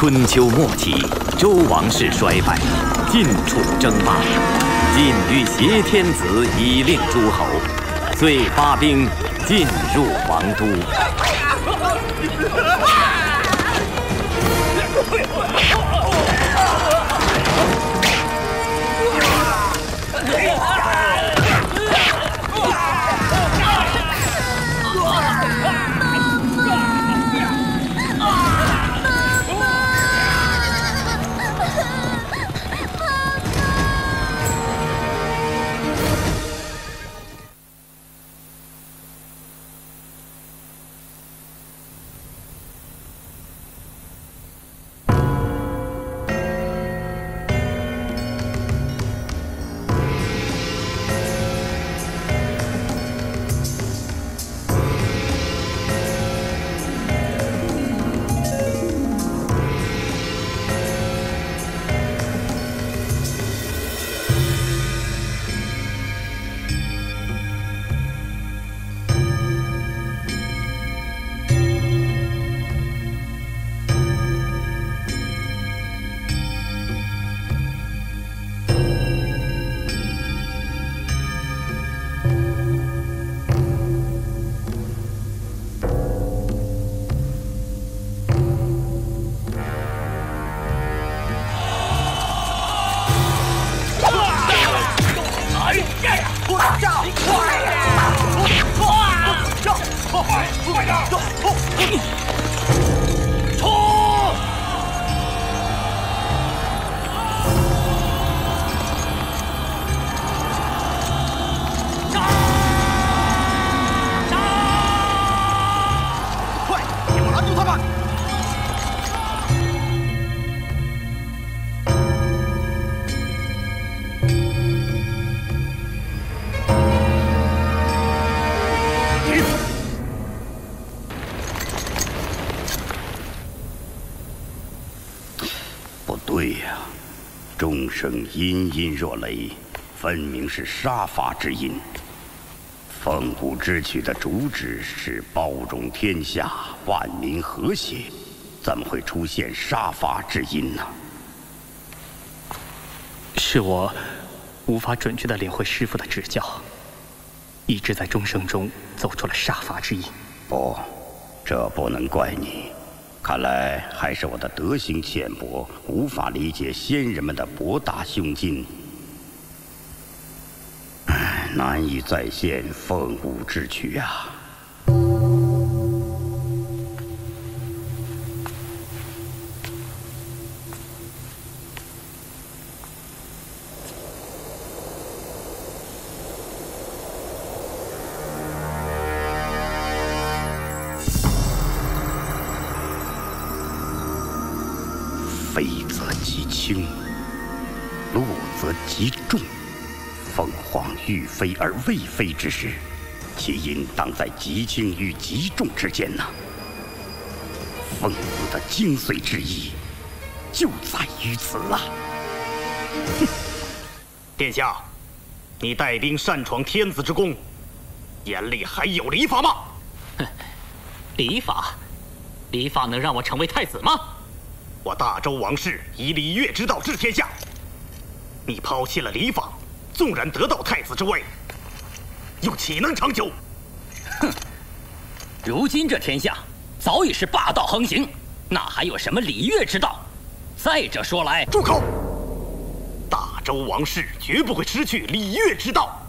春秋末期，周王室衰败，晋楚争霸，晋欲挟天子以令诸侯，遂发兵进入王都。声隐隐若雷，分明是杀伐之音。凤舞之曲的主旨是包容天下，万民和谐，怎么会出现杀伐之音呢？是我无法准确的领会师傅的指教，一直在钟声中奏出了杀伐之音。不，这不能怪你。看来还是我的德行浅薄，无法理解先人们的博大胸襟，难以再现凤舞之曲啊。欲飞而未飞之时，其因当在极轻与极重之间呢。凤舞的精髓之意，就在于此啊！哼 殿下，你带兵擅闯天子之宫，眼里还有礼法吗？哼，礼法，礼法能让我成为太子吗？我大周王室以礼乐之道治天下。你抛弃了礼法，纵然得到太子之位，又岂能长久？哼！如今这天下早已是霸道横行，哪还有什么礼乐之道？再者说来，住口！大周王室绝不会失去礼乐之道。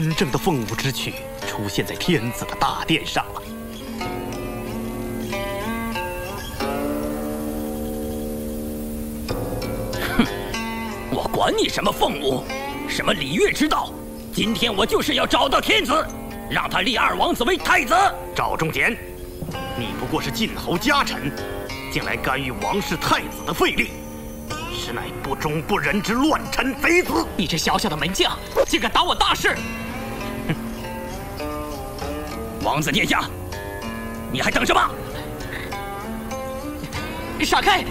真正的凤舞之曲出现在天子的大殿上了。哼我管你什么凤舞什么礼乐之道今天我就是要找到天子让他立二王子为太子。赵忠简你不过是晋侯家臣竟来干预王室太子的废立实乃不忠不仁之乱臣贼子！你这小小的门将竟敢挡我大事王子殿下，你还等什么？闪开！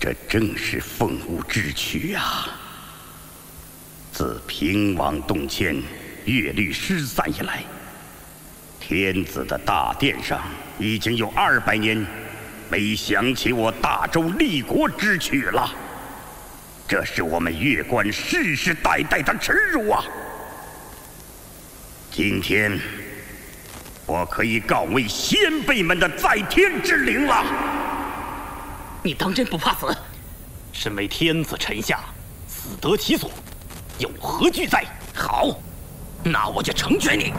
这正是凤舞之曲呀！自平王动迁、乐律失散以来，天子的大殿上已经有二百年没想起我大周立国之躯了。这是我们越关世世代代的耻辱啊！今天，我可以告慰先辈们的在天之灵了。你当真不怕死？身为天子臣下，死得其所，有何惧哉？好，那我就成全你。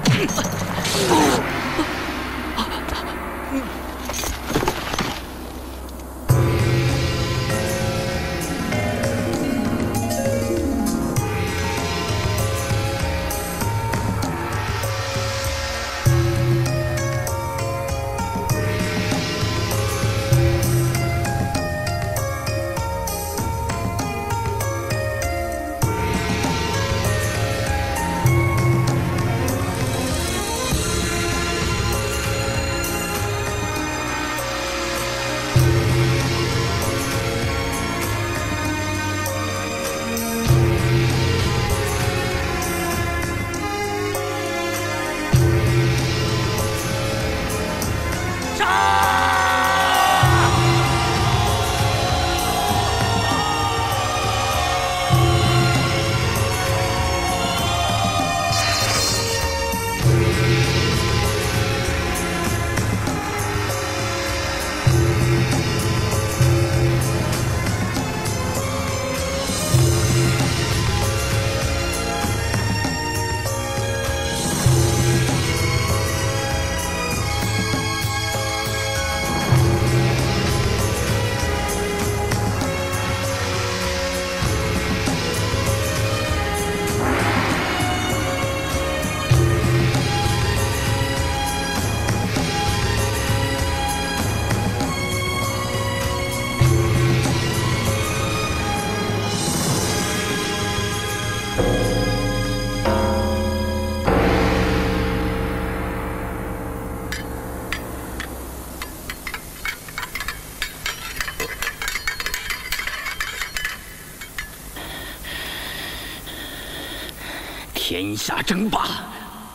天下争霸，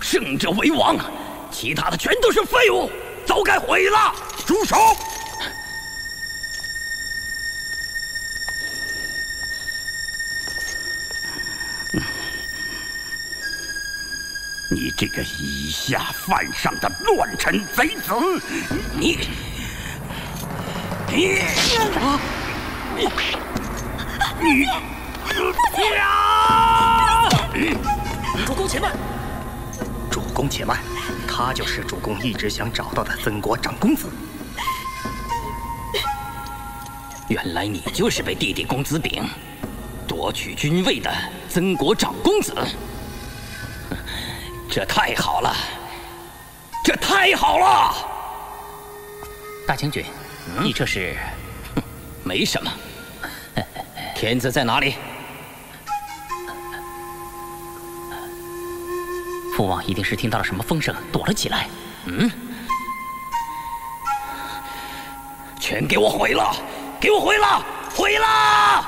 胜者为王，其他的全都是废物，早该毁了。住手！你这个以下犯上的乱臣贼子！你你你你！主公且慢，主公且慢，他就是主公一直想找到的曾国长公子。原来你就是被弟弟公子炳夺取君位的曾国长公子，这太好了，这太好了！大将军，你这是？没什么。天子在哪里？父王一定是听到了什么风声，躲了起来。嗯，全给我毁了！给我毁了！毁了！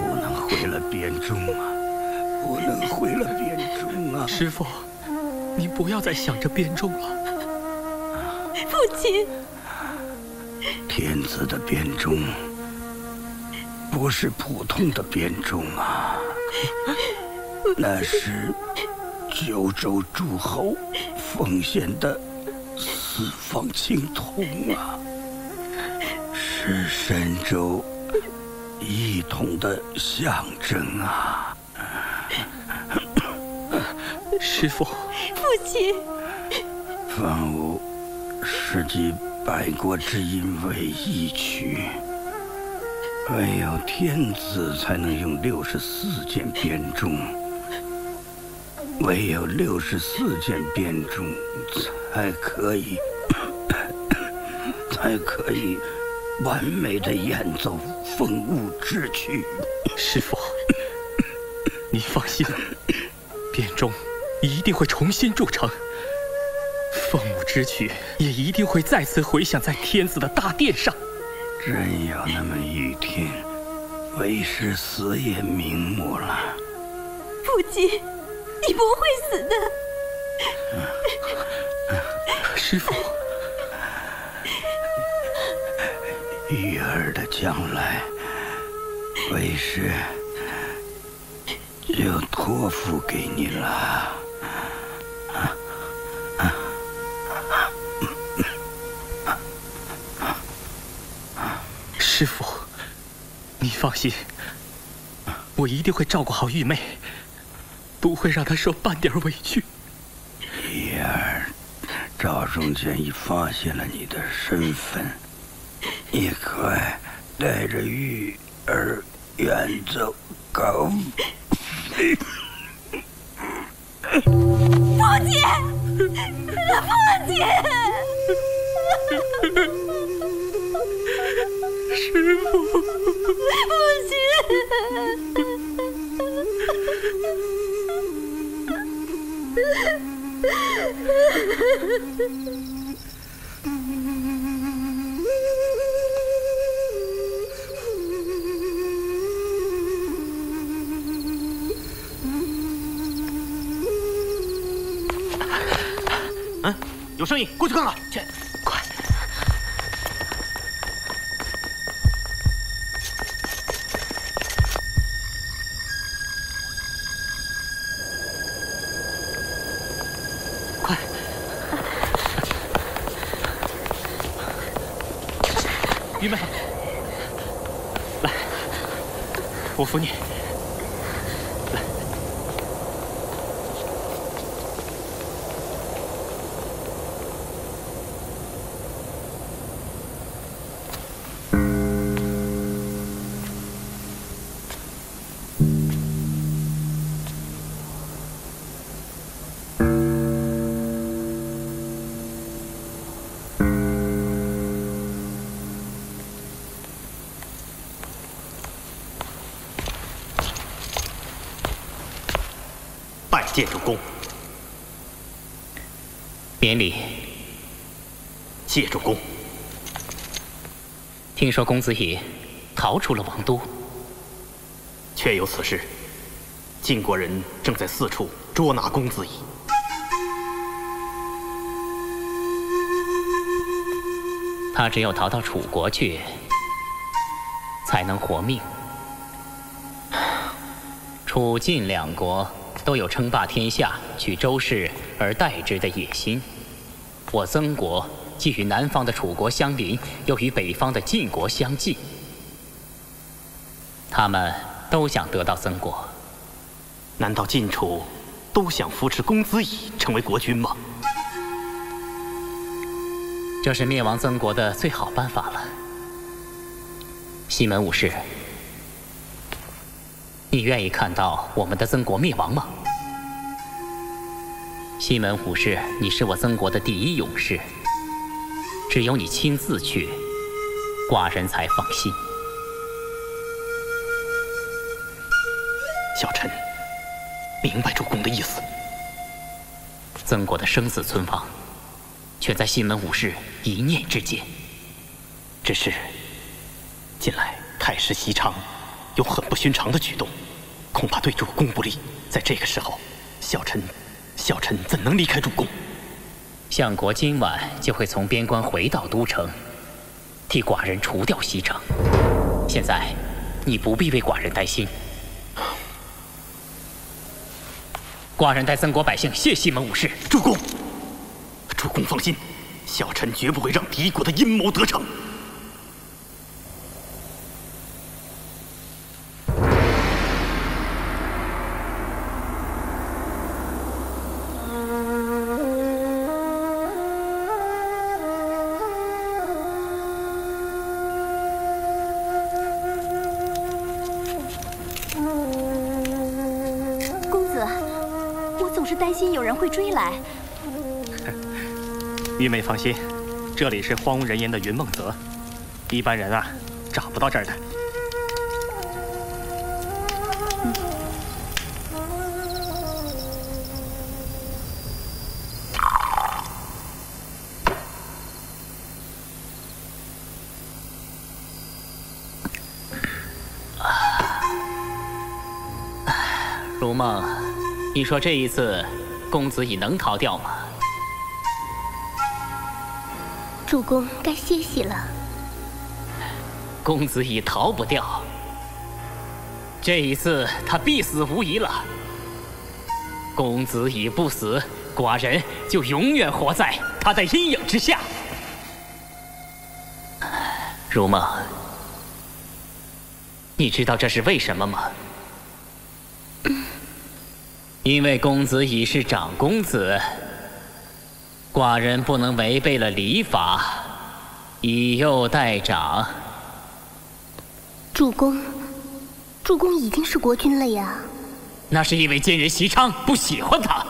不能毁了编钟啊！不能毁了编钟啊！师傅，您不要再想着编钟了。父亲，天子的编钟不是普通的编钟啊，那是九州诸侯奉献的四方青铜啊，是神州一统的象征啊！师父，父亲，方武是集百国之音为一曲，唯有天子才能用六十四件编钟，唯有六十四件编钟才可以，才可以完美的演奏风物之曲。师傅，你放心，编钟。一定会重新铸成，凤舞之曲也一定会再次回响在天子的大殿上。真有那么一天，为师死也瞑目了。父亲，你不会死的。师父，玉儿的将来，为师就托付给你了。师父，你放心，我一定会照顾好玉妹，不会让她受半点委屈。玉儿，赵忠建已发现了你的身份，你快带着玉儿远走高飞。父亲，父亲。师父，父亲。嗯，有声音，过去看看。去，拜见主公，免礼。谢主公。听说公子乙逃出了王都，确有此事。晋国人正在四处捉拿公子乙。他只有逃到楚国去，才能活命。楚晋两国都有称霸天下、取周氏而代之的野心。我曾国既与南方的楚国相邻，又与北方的晋国相近，他们都想得到曾国。难道晋楚都想扶持公子乙成为国君吗？这是灭亡曾国的最好办法了。西门武士，你愿意看到我们的曾国灭亡吗？西门武士，你是我曾国的第一勇士，只有你亲自去，寡人才放心。小臣明白主公的意思。曾国的生死存亡。却在西门武士一念之间。只是近来太师西昌有很不寻常的举动，恐怕对主公不利。在这个时候，小臣小臣怎能离开主公？相国今晚就会从边关回到都城，替寡人除掉西城。现在你不必为寡人担心。寡人代曾国百姓谢西门武士。主公。主公放心，小臣绝不会让敌国的阴谋得逞。玉妹放心，这里是荒无人烟的云梦泽，一般人啊找不到这儿的。如梦，你说这一次，公子乙能逃掉吗？主公该歇息了。公子已逃不掉，这一次他必死无疑了。公子已不死，寡人就永远活在他的阴影之下。如梦，你知道这是为什么吗？因为公子已是长公子，寡人不能违背了礼法，以幼代长。主公，主公已经是国君了呀。那是因为奸人席昌不喜欢他，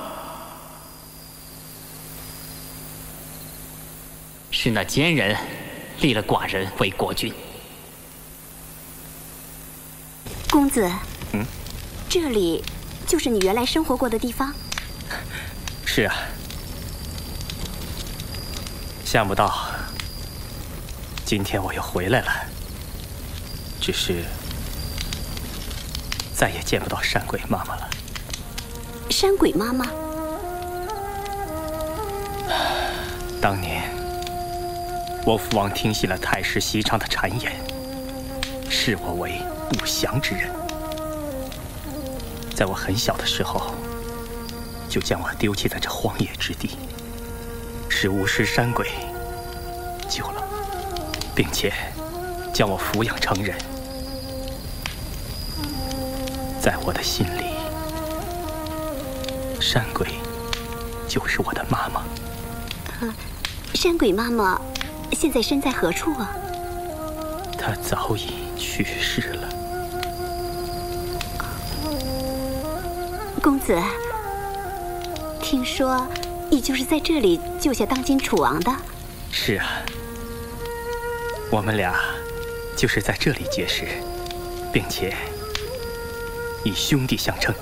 是那奸人立了寡人为国君。公子，嗯，这里就是你原来生活过的地方。是啊，想不到今天我又回来了，只是再也见不到山鬼妈妈了。山鬼妈妈，当年我父王听信了太师席昌的谗言，视我为不祥之人，在我很小的时候就将我丢弃在这荒野之地，使巫师山鬼救了，并且将我抚养成人。在我的心里，山鬼就是我的妈妈。山鬼妈妈现在身在何处啊？她早已去世了。公子，听说你就是在这里救下当今楚王的？是啊，我们俩就是在这里结识，并且以兄弟相称。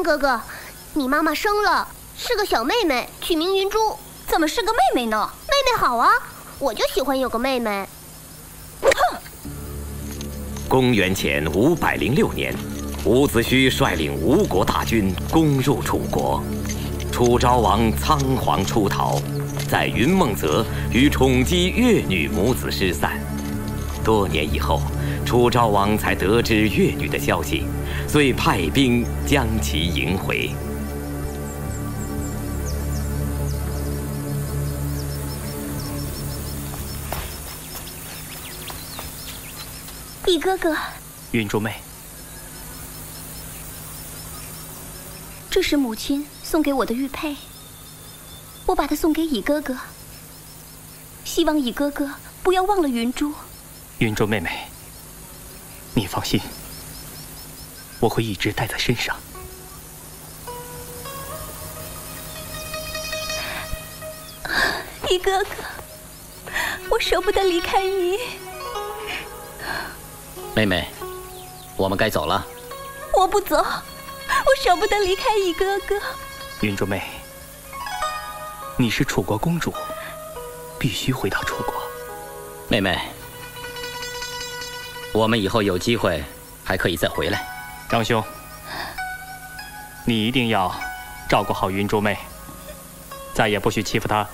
张哥哥，你妈妈生了，是个小妹妹，取名云珠。怎么是个妹妹呢？妹妹好啊，我就喜欢有个妹妹。公元前五百零六年，伍子胥率领吴国大军攻入楚国，楚昭王仓皇出逃，在云梦泽与宠姬越女母子失散。多年以后，楚昭王才得知越女的消息，遂派兵将其迎回。易哥哥，云珠妹，这是母亲送给我的玉佩。我把它送给乙哥哥，希望乙哥哥不要忘了云珠。云珠妹妹，你放心，我会一直带在身上。一哥哥，我舍不得离开你。妹妹，我们该走了。我不走，我舍不得离开一哥哥。云珠妹，你是楚国公主，必须回到楚国。妹妹，我们以后有机会还可以再回来。张兄，你一定要照顾好云珠妹，再也不许欺负她。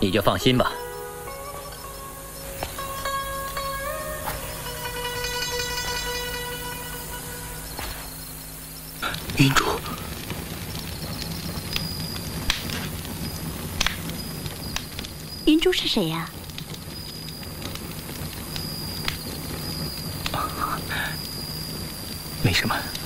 你就放心吧。云珠，云珠是谁呀？没什么。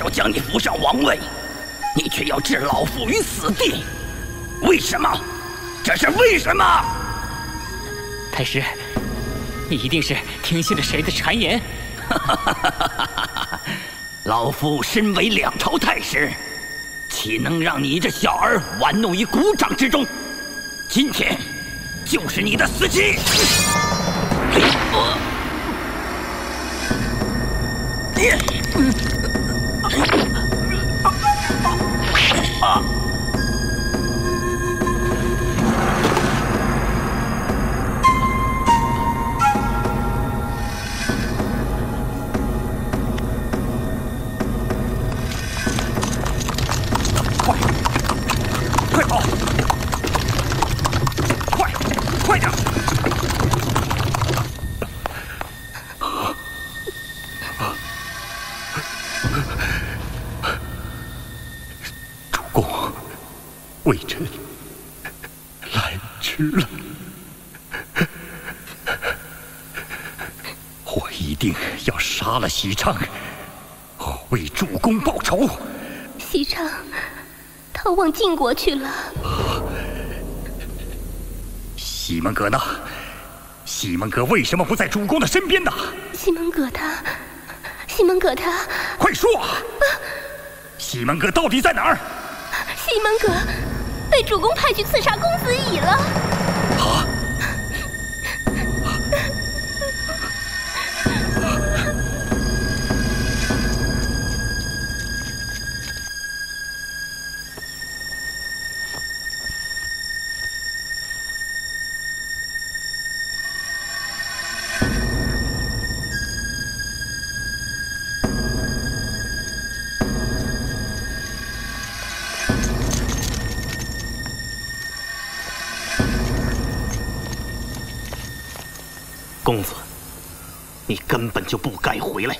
手将你扶上王位，你却要置老夫于死地，为什么？这是为什么？太师，你一定是听信了谁的谗言？老夫身为两朝太师，岂能让你这小儿玩弄于股掌之中？今天就是你的死期！快，杀了许昌，为主公报仇。西昌逃往晋国去了。西门阁呢？西门阁为什么不在主公的身边呢？西门葛他，西门葛他，快说！西门阁到底在哪儿？西门葛被主公派去刺杀公子乙了。根本就不该回来。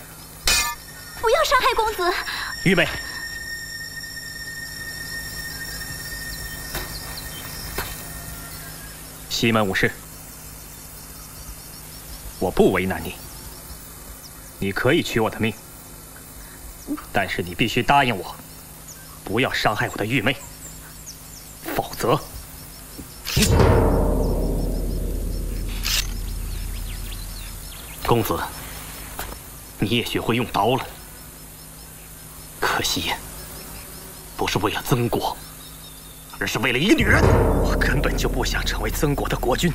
不要伤害公子！玉妹，西门武士，我不为难你，你可以取我的命，但是你必须答应我，不要伤害我的玉妹，否则。公子，你也学会用刀了。可惜，不是为了曾国，而是为了一个女人。我根本就不想成为曾国的国君。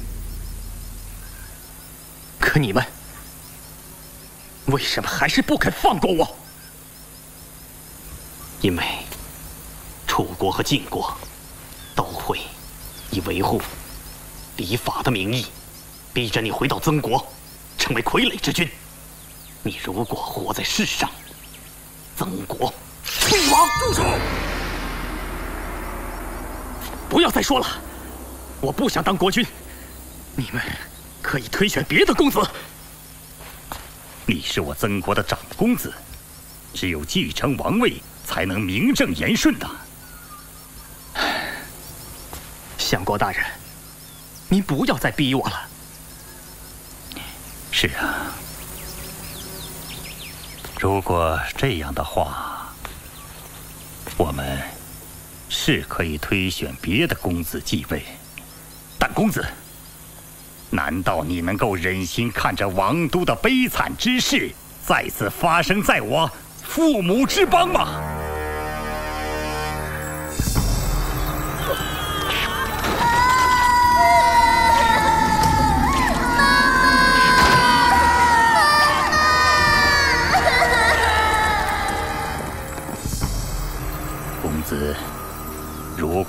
可你们为什么还是不肯放过我？因为楚国和晋国都会以维护礼法的名义，逼着你回到曾国，成为傀儡之君。你如果活在世上，曾国楚王住手！不要再说了，我不想当国君。你们可以推选别的公子。你是我曾国的长公子，只有继承王位，才能名正言顺的。相国大人，您不要再逼我了。是啊。如果这样的话，我们是可以推选别的公子继位。但公子，难道你能够忍心看着王都的悲惨之事再次发生在我父母之邦吗？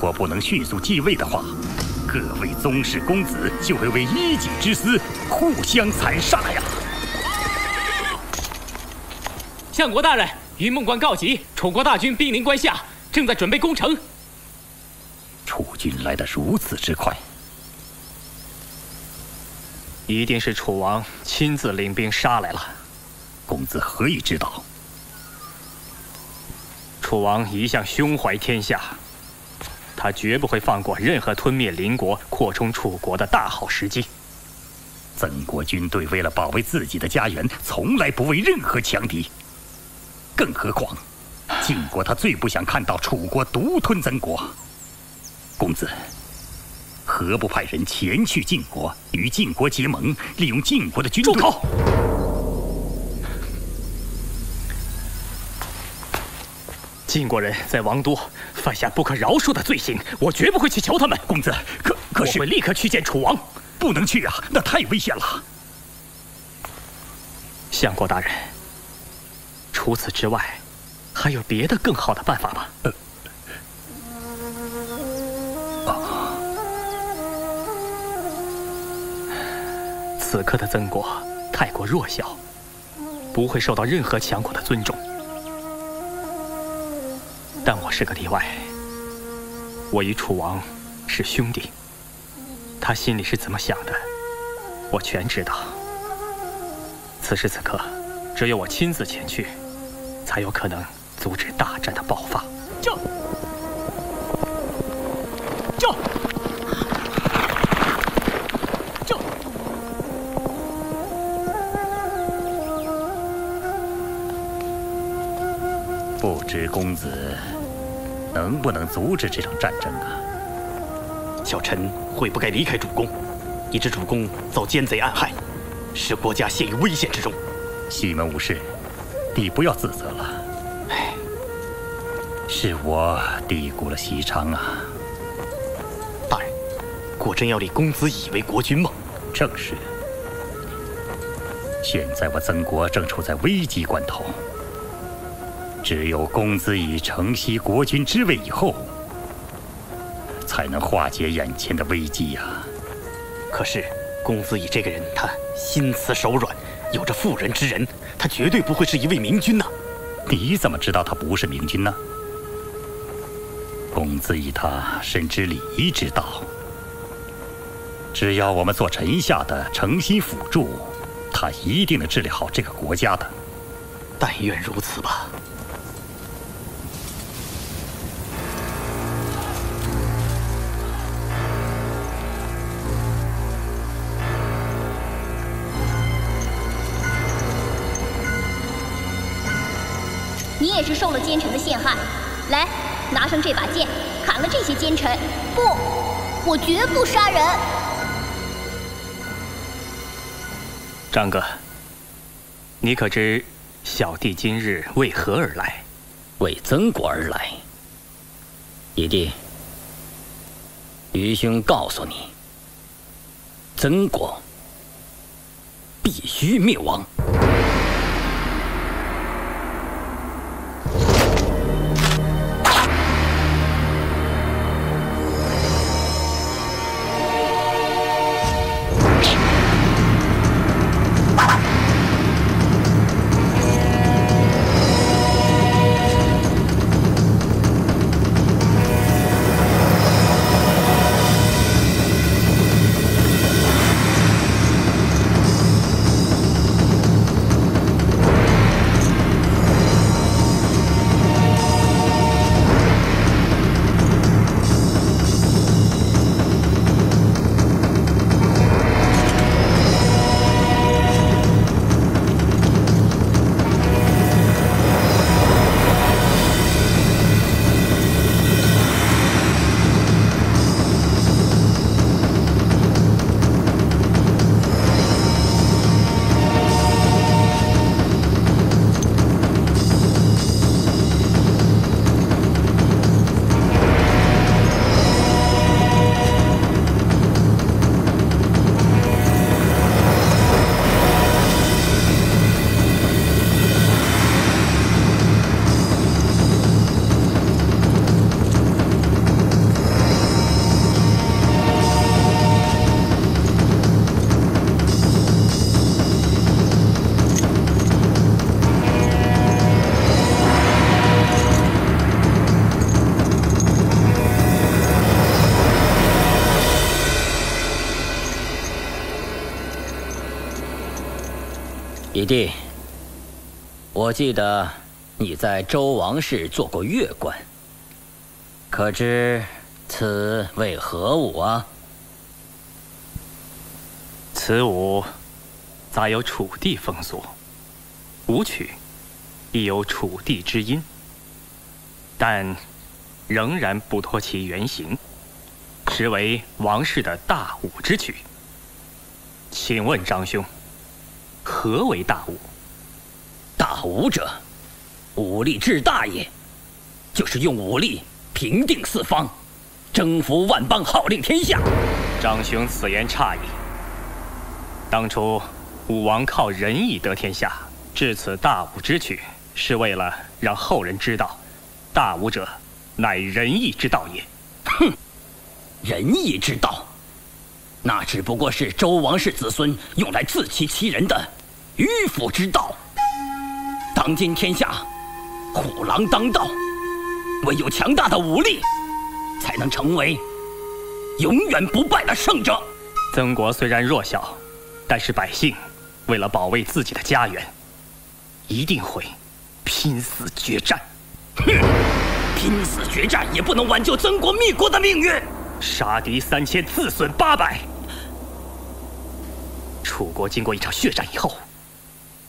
果不能迅速继位的话，各位宗室公子就会为一己之私互相残杀呀！相国大人，云梦关告急，楚国大军兵临关下，正在准备攻城。楚军来得如此之快，一定是楚王亲自领兵杀来了。公子何以知道？楚王一向胸怀天下。他绝不会放过任何吞灭邻国、扩充楚国的大好时机。曾国军队为了保卫自己的家园，从来不畏任何强敌。更何况，晋国他最不想看到楚国独吞曾国。公子，何不派人前去晋国，与晋国结盟，利用晋国的军队？住口！晋国人在王都犯下不可饶恕的罪行，我绝不会去求他们。公子，可可是我会立刻去见楚王。不能去啊，那太危险了。相国大人，除此之外，还有别的更好的办法吗？呃。此刻的曾国太过弱小，不会受到任何强国的尊重。但我是个例外。我与楚王是兄弟，他心里是怎么想的，我全知道。此时此刻，只有我亲自前去，才有可能阻止大战的爆发。救！救！知公子。能不能阻止这场战争啊？小臣悔不该离开主公，以致主公遭奸贼暗害，使国家陷于危险之中。西门武士，你不要自责了。唉，是我低估了西昌啊。大人，果真要立公子以为国君吗？正是。现在我曾国正处在危急关头。只有公子以承袭国君之位以后，才能化解眼前的危机呀。可是，公子以这个人，他心慈手软，有着妇人之仁，他绝对不会是一位明君呐。你怎么知道他不是明君呢？公子以他深知礼仪之道，只要我们做臣下的诚心辅助，他一定能治理好这个国家的。但愿如此吧。也是受了奸臣的陷害，来，拿上这把剑，砍了这些奸臣。不，我绝不杀人。张哥，你可知小弟今日为何而来？为曾国而来。义弟，愚兄告诉你，曾国必须灭亡。弟，我记得你在周王室做过乐官，可知此为何舞啊？此舞杂有楚地风俗，舞曲亦有楚地之音，但仍然不脱其原形，实为王室的大舞之曲。请问张兄？何为大武？大武者，武力至大也，就是用武力平定四方，征服万邦，号令天下。张兄此言差矣。当初武王靠仁义得天下，至此大武之举，是为了让后人知道，大武者乃仁义之道也。哼，仁义之道，那只不过是周王室子孙用来自欺欺人的。迂腐之道。当今天下，虎狼当道，唯有强大的武力，才能成为永远不败的胜者。曾国虽然弱小，但是百姓为了保卫自己的家园，一定会拼死决战。哼，拼死决战也不能挽救曾国灭国的命运。杀敌三千，自损八百。楚国经过一场血战以后。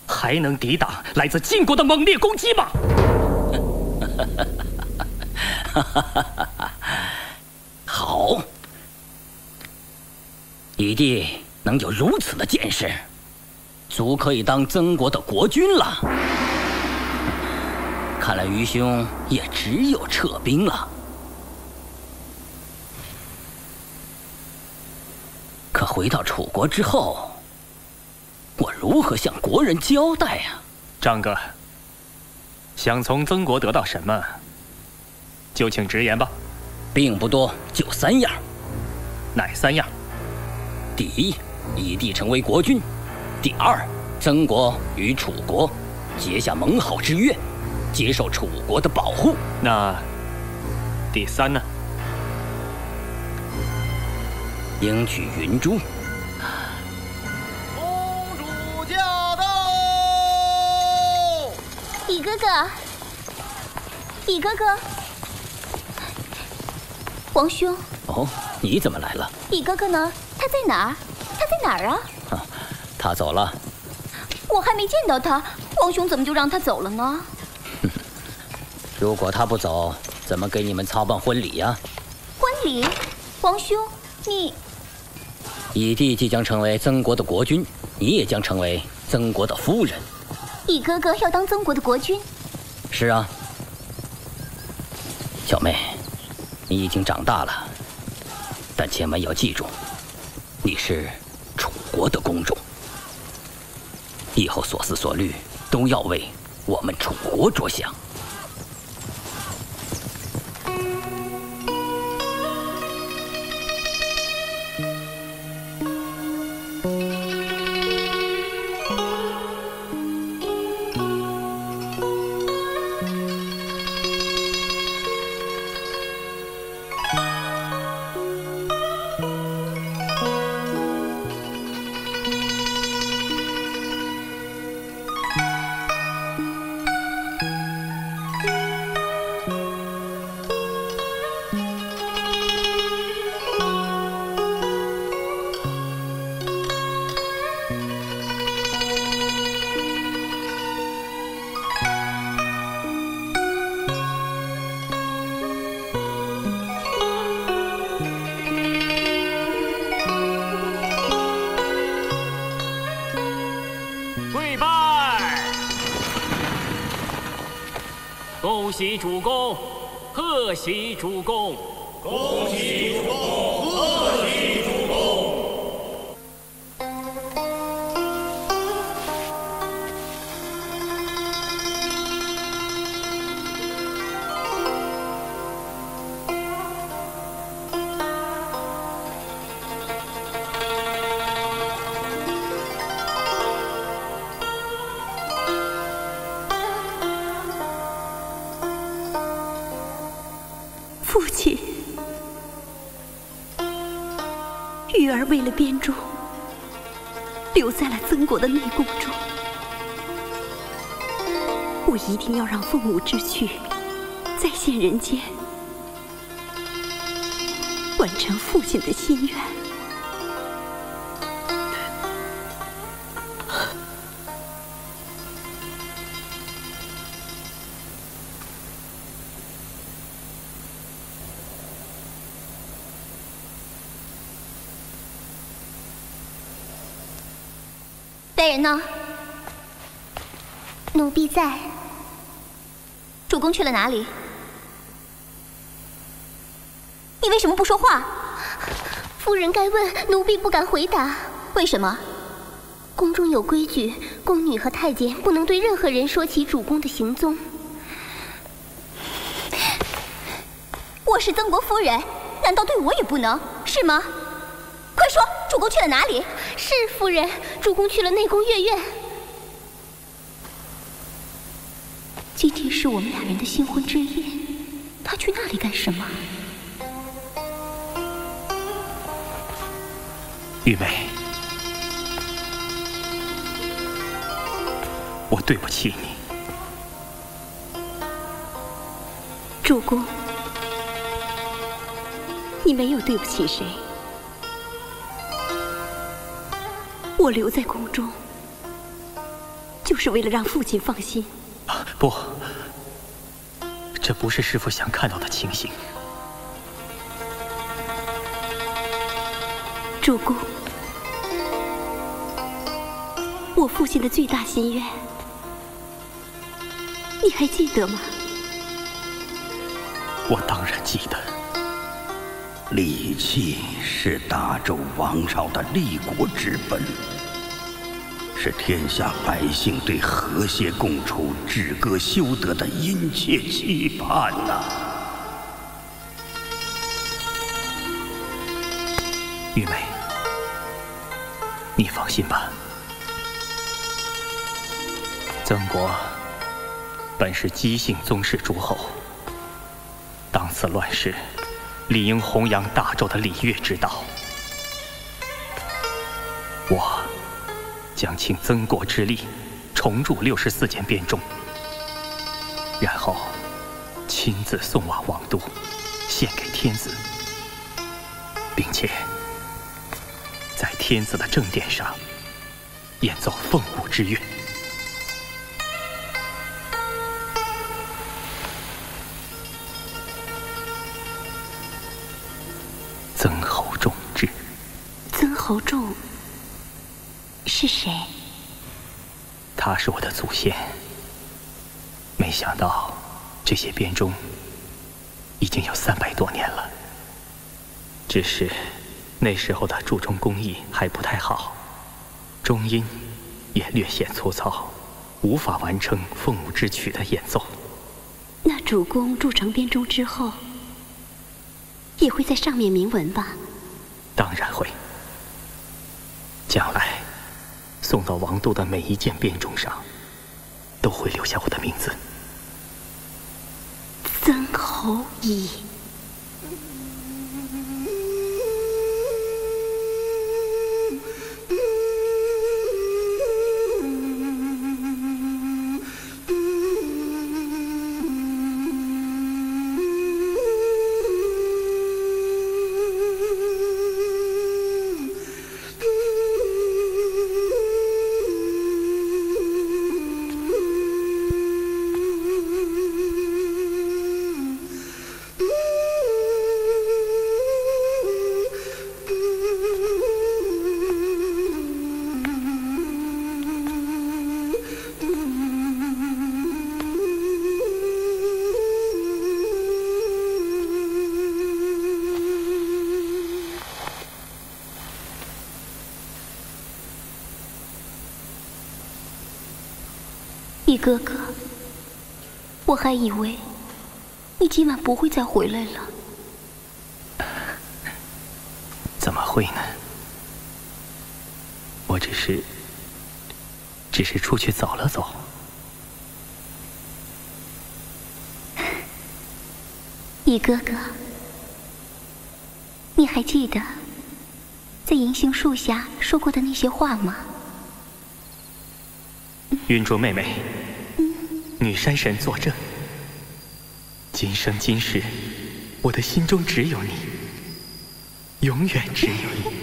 还能抵挡来自晋国的猛烈攻击吗？好，义弟能有如此的见识，足可以当曾国的国君了。看来愚兄也只有撤兵了。可回到楚国之后。我如何向国人交代呀，张哥？想从曾国得到什么，就请直言吧。并不多，就三样。哪三样？第一，以帝成为国君；第二，曾国与楚国结下盟好之约，接受楚国的保护。那第三呢？迎娶云珠。李哥哥，比哥哥，皇兄。哦，你怎么来了？比哥哥呢？他在哪儿？他在哪儿啊？啊，他走了。我还没见到他，皇兄怎么就让他走了呢？如果他不走，怎么给你们操办婚礼呀？婚礼？皇兄，你……以弟即将成为曾国的国君，你也将成为曾国的夫人。你哥哥要当曾国的国君。是啊，小妹，你已经长大了，但千万要记住，你是楚国的公主，以后所思所虑都要为我们楚国着想。主公！为了编钟，留在了曾国的内宫中。我一定要让凤舞之躯再现人间，完成父亲的心愿。呢？奴婢在。主公去了哪里？你为什么不说话？夫人该问，奴婢不敢回答。为什么？宫中有规矩，宫女和太监不能对任何人说起主公的行踪。我是曾国夫人，难道对我也不能？是吗？快说，主公去了哪里？是夫人，主公去了内宫月院。今天是我们俩人的新婚之夜，他去那里干什么？玉梅，我对不起你。主公，你没有对不起谁。我留在宫中，就是为了让父亲放心。不，这不是师傅想看到的情形。主公，我父亲的最大心愿，你还记得吗？我当然记得。礼器是大周王朝的立国之本，是天下百姓对和谐共处、止戈修德的殷切期盼呐、玉梅，你放心吧。曾国本是姬姓宗室诸侯，当此乱世，理应弘扬大周的礼乐之道。我将倾曾国之力，重铸六十四件编钟，然后亲自送往王都，献给天子，并且在天子的正殿上演奏凤舞之乐。是谁？他他是我的祖先。没想到这些编钟已经有三百多年了，只是那时候的铸钟工艺还不太好，钟音也略显粗糙，无法完成凤舞之曲的演奏。那主公铸成编钟之后，也会在上面铭文吧？当然会。将来送到王都的每一件编钟上，都会留下我的名字。曾侯乙。哥哥，我还以为你今晚不会再回来了。怎么会呢？我只是，只是出去走了走。易哥哥，你还记得在银杏树下说过的那些话吗？云竹妹妹，女山神作证，今生今世，我的心中只有你，永远只有你。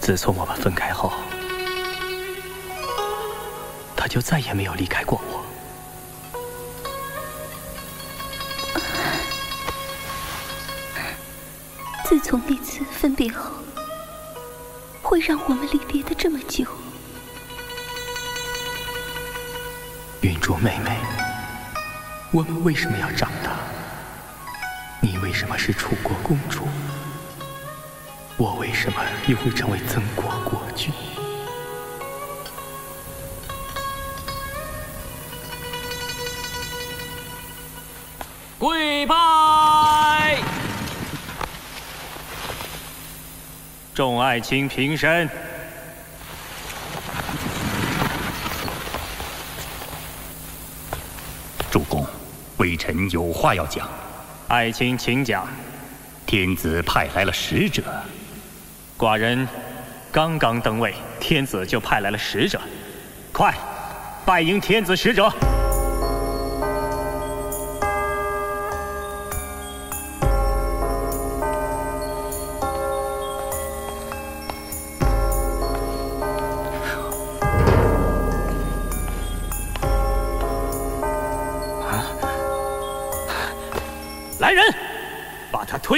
自从我们分开后，他就再也没有离开过我。自从那次分别后，会让我们离别的这么久。云竹妹妹，我们为什么要长大？你为什么是楚国公主？我为什么又会成为曾国国君？跪拜！众爱卿平身。主公，微臣有话要讲。爱卿请讲。天子派来了使者。寡人刚刚登位，天子就派来了使者。快，拜迎天子使者。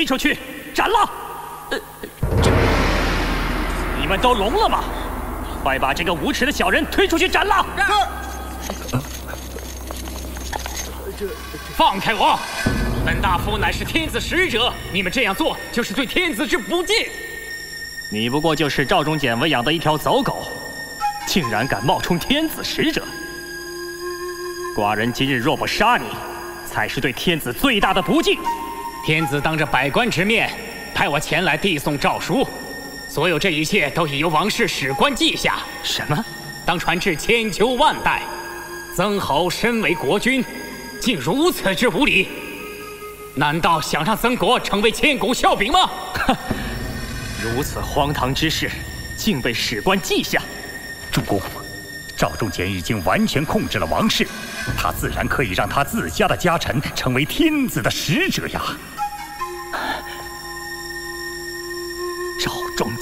出去斩了！你们都聋了吗？快把这个无耻的小人推出去斩了！放开我！本大夫乃是天子使者，你们这样做就是对天子之不敬。你不过就是赵忠简喂养的一条走狗，竟然敢冒充天子使者！寡人今日若不杀你，才是对天子最大的不敬。天子当着百官之面派我前来递送诏书，所有这一切都已由王室史官记下。什么？当传至千秋万代。曾侯身为国君，竟如此之无礼！难道想让曾国成为千古笑柄吗？哼！如此荒唐之事，竟被史官记下。主公，赵忠简已经完全控制了王室，他自然可以让他自家的家臣成为天子的使者呀。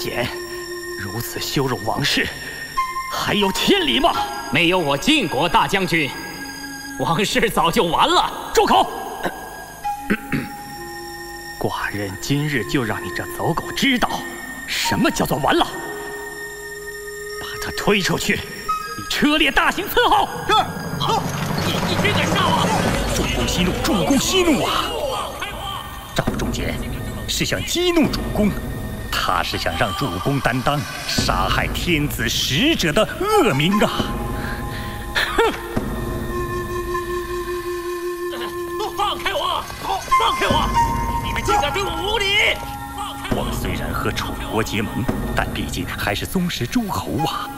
简如此羞辱王室，还有天理吗？没有我晋国大将军，王室早就完了。住口！寡人今日就让你这走狗知道，什么叫做完了！把他推出去，以车裂大刑伺候。是，好，你你别敢杀我！主公息怒，主公息怒啊！赵仲杰是想激怒主公，他是想让主公担当杀害天子使者的恶名啊！哼！放开我！放开我！你们竟敢对我无礼！我们虽然和楚国结盟，但毕竟还是宗室诸侯啊，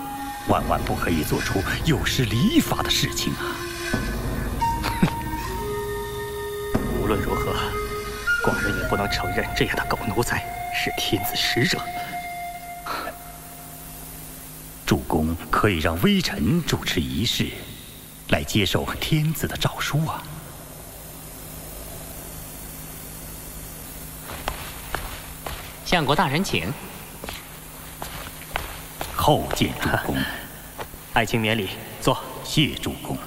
万万不可以做出有失礼法的事情啊！哼！无论如何，寡人也不能承认这样的狗奴才是天子使者。主公可以让微臣主持仪式，来接受天子的诏书啊！相国大人，请。叩见主公。爱卿免礼，坐。谢主公。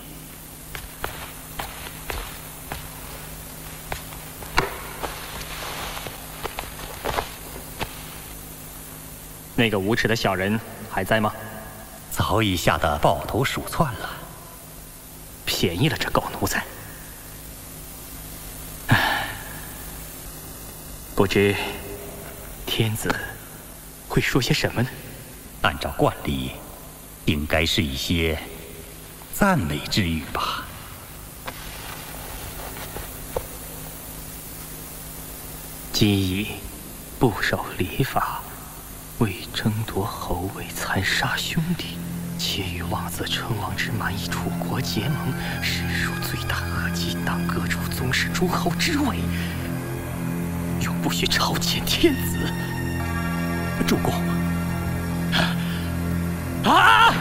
那个无耻的小人还在吗？早已吓得抱头鼠窜了。便宜了这狗奴才。唉，不知。天子会说些什么呢？按照惯例，应该是一些赞美之语吧。今已不守礼法，为争夺侯位，残杀兄弟，且与望子称王之蛮夷楚国结盟，实属罪大恶极，当革除宗室诸侯之位。永不许朝见天子，主公！啊！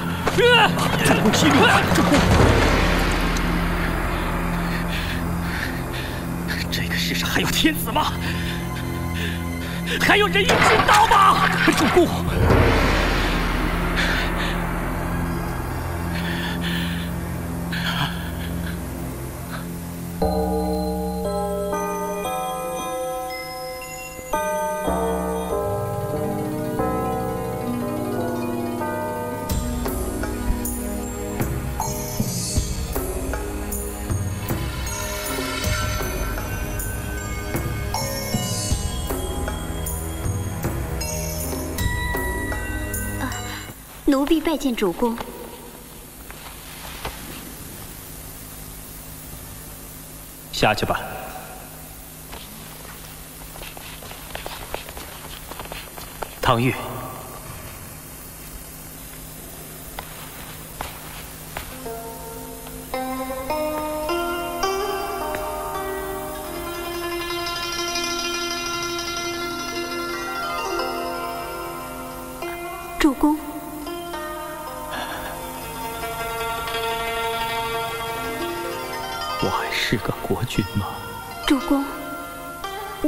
主公息怒！主公！这个世上还有天子吗？还有人义之道吗？主公！拜见主公。下去吧。唐玉，是个国君吗？主公，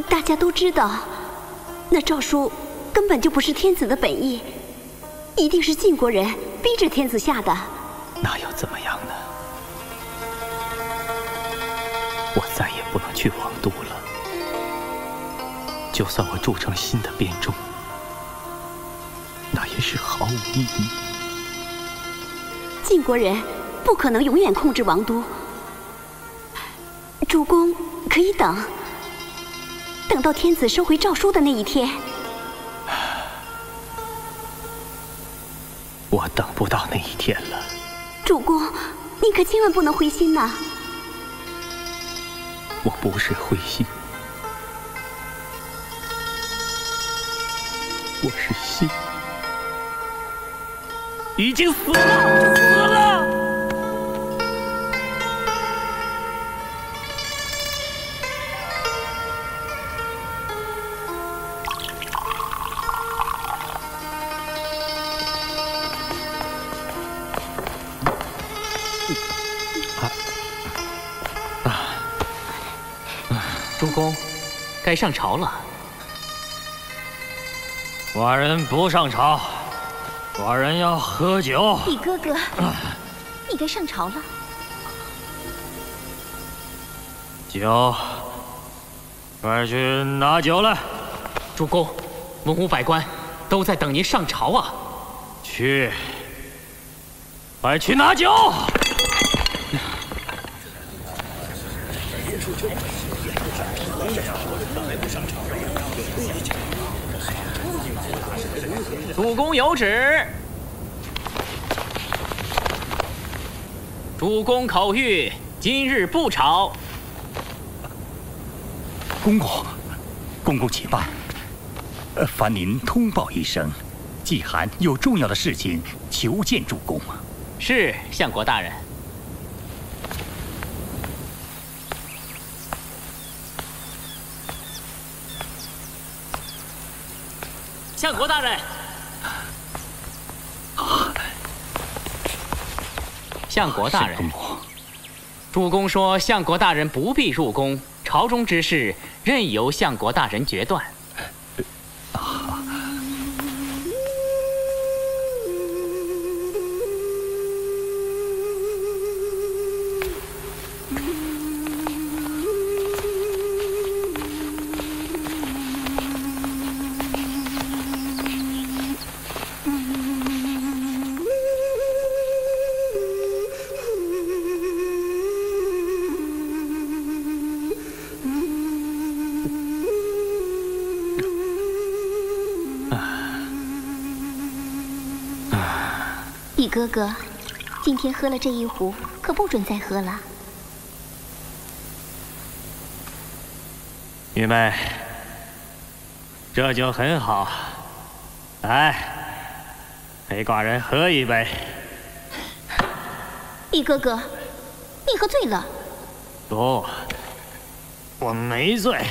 大家都知道，那诏书根本就不是天子的本意，一定是晋国人逼着天子下的。那又怎么样呢？我再也不能去王都了。就算我铸成新的编钟，那也是毫无意义。晋国人不可能永远控制王都。主公可以等，等到天子收回诏书的那一天。我等不到那一天了。主公，你可千万不能灰心呐！我不是灰心，我是心，已经死了，死了。该上朝了。寡人不上朝，寡人要喝酒。李哥哥，你该上朝了。酒，快去拿酒来！主公，文武百官都在等您上朝啊！去，快去拿酒！主公有旨。主公口谕：今日不朝。公公，公公且慢。呃，烦您通报一声，季寒有重要的事情求见主公。是，相国大人。相国大人。相国大人，主公说相国大人不必入宫，朝中之事任由相国大人决断。哥哥，今天喝了这一壶，可不准再喝了。玉妹，这酒很好，来，陪寡人喝一杯。易哥哥，你喝醉了。不，我没醉。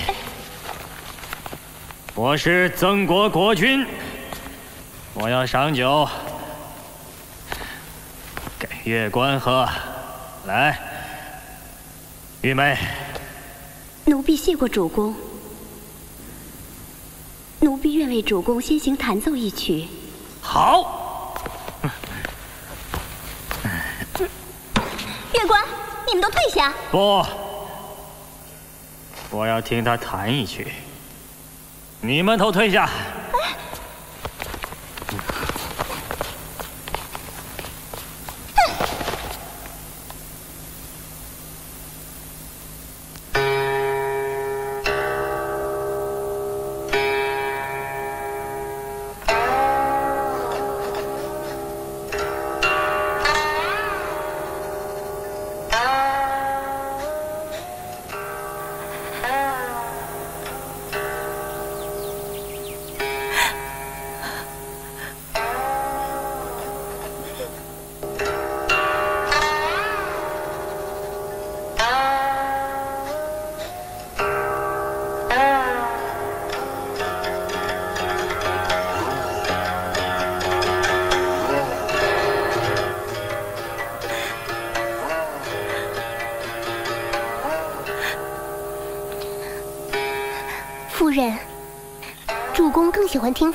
我是曾国国君，我要赏酒。月关喝，来，玉梅。奴婢谢过主公。奴婢愿为主公先行弹奏一曲。好。月关，你们都退下。不，我要听他弹一曲。你们都退下。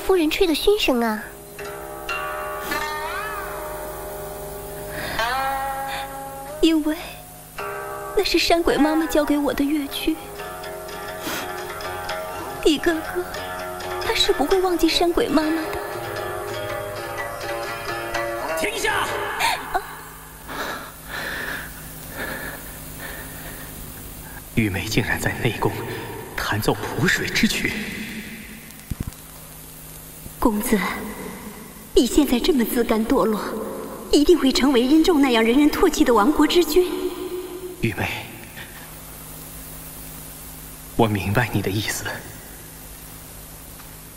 夫人吹的嘘声啊。因为那是山鬼妈妈教给我的乐曲。李哥哥，他是不会忘记山鬼妈妈的。停下！玉梅竟然在内宫弹奏蒲水之曲。公子，你现在这么自甘堕落，一定会成为殷纣那样人人唾弃的亡国之君。玉梅，我明白你的意思，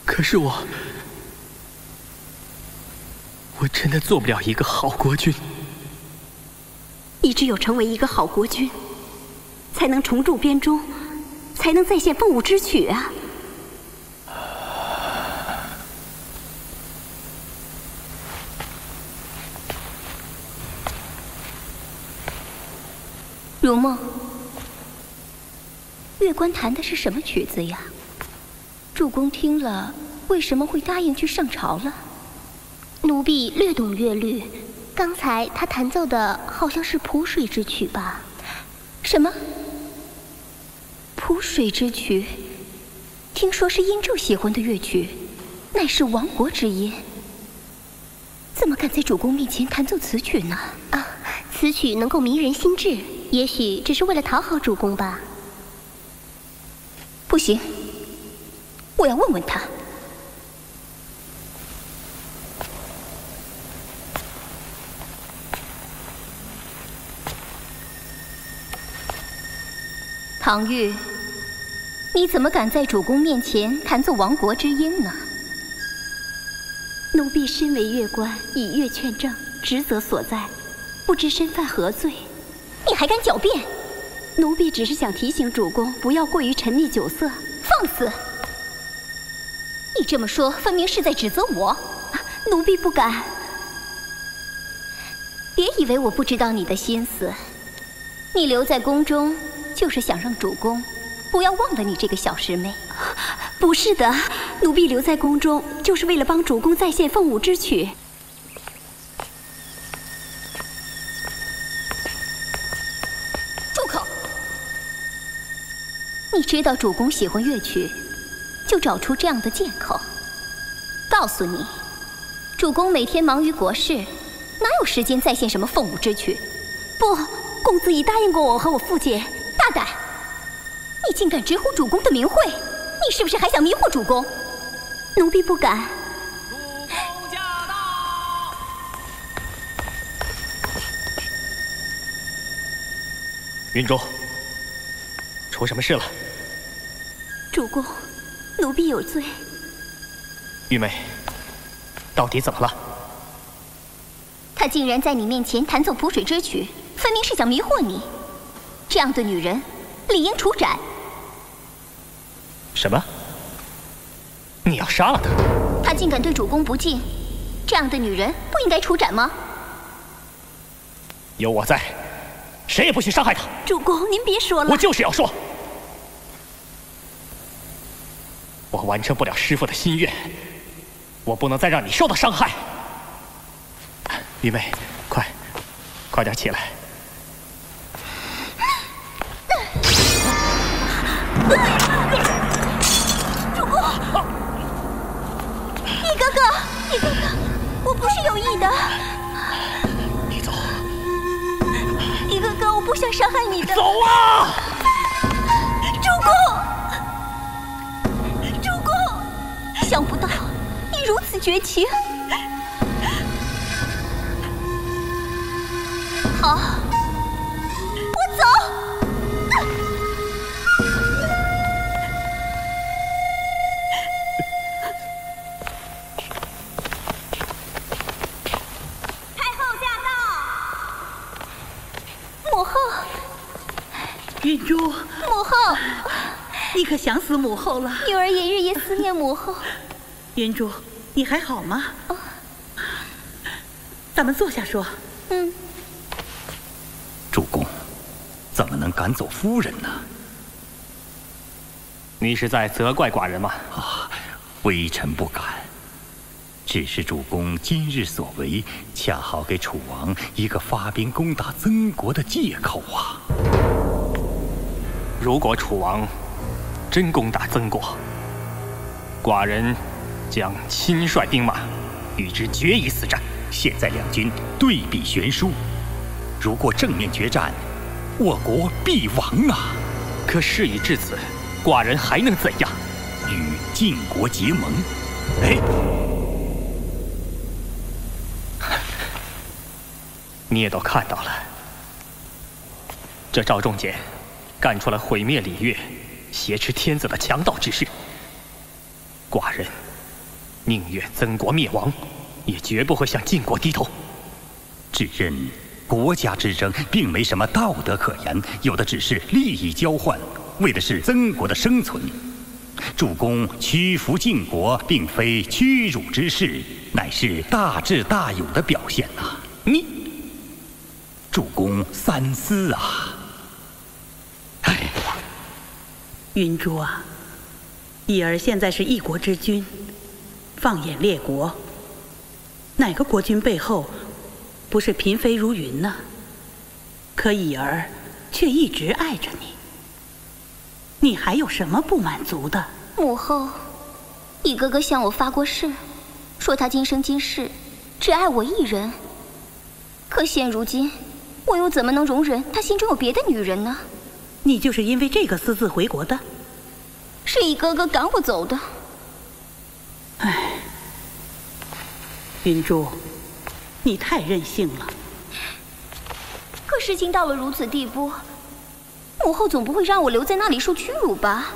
可是我，我真的做不了一个好国君。你只有成为一个好国君，才能重铸编钟，才能再现凤舞之曲啊！如梦，月关弹的是什么曲子呀？主公听了为什么会答应去上朝了？奴婢略懂乐律，刚才他弹奏的好像是蒲水之曲吧？什么？蒲水之曲？听说是殷纣喜欢的乐曲，乃是亡国之音。怎么敢在主公面前弹奏此曲呢？啊，此曲能够迷人心智，也许只是为了讨好主公吧。不行，我要问问他。唐玉，你怎么敢在主公面前弹奏亡国之音呢？奴婢身为乐官，以乐劝政，职责所在，不知身犯何罪？你还敢狡辩？奴婢只是想提醒主公，不要过于沉溺酒色。放肆！你这么说，分明是在指责我。奴婢不敢。别以为我不知道你的心思，你留在宫中。就是想让主公不要忘了你这个小师妹。不是的，奴婢留在宫中就是为了帮主公再现凤舞之曲。你知道主公喜欢乐曲，就找出这样的借口。告诉你，主公每天忙于国事，哪有时间再现什么凤舞之曲？不，公子已答应过我和我父亲。大胆！你竟敢直呼主公的名讳，你是不是还想迷惑主公？奴婢不敢。主公驾到！云中，出什么事了？主公，奴婢有罪。玉梅，到底怎么了？她竟然在你面前弹奏谱水之曲，分明是想迷惑你。这样的女人，理应处斩。什么？你要杀了她？她竟敢对主公不敬，这样的女人不应该处斩吗？有我在，谁也不许伤害她。主公，您别说了。我就是要说，我完成不了师傅的心愿，我不能再让你受到伤害。玉妹，快，快点起来。主公，易哥哥，易哥哥，我不是有意的。你走，易哥哥，我不想伤害你的。走啊！你如此绝情。好，我走。太后驾到！母后云珠，母后，你可想死母后了？女儿也日夜思念母后。云珠，你还好吗？哦咱们坐下说。嗯。主公，怎么能赶走夫人呢？你是在责怪寡人吗？啊，微臣不敢。只是主公今日所为，恰好给楚王一个发兵攻打曾国的借口啊。如果楚王真攻打曾国，寡人将亲率兵马与之决一死战。现在两军对比悬殊，如果正面决战，我国必亡啊！可事已至此，寡人还能怎样？与晋国结盟？哎，你也都看到了，这赵仲简。干出了毁灭礼乐、挟持天子的强盗之事，寡人宁愿曾国灭亡，也绝不会向晋国低头。只认国家之争并没什么道德可言，有的只是利益交换，为的是曾国的生存。主公屈服晋国，并非屈辱之事，乃是大智大勇的表现呐！你，主公三思啊！哎云珠啊，义儿现在是一国之君，放眼列国，哪个国君背后不是嫔妃如云呢？可乙儿却一直爱着你，你还有什么不满足的？母后，你哥哥向我发过誓，说他今生今世只爱我一人。可现如今，我又怎么能容忍他心中有别的女人呢？你就是因为这个私自回国的？是你哥哥赶我走的。唉，云珠，你太任性了。可事情到了如此地步，母后总不会让我留在那里受屈辱吧？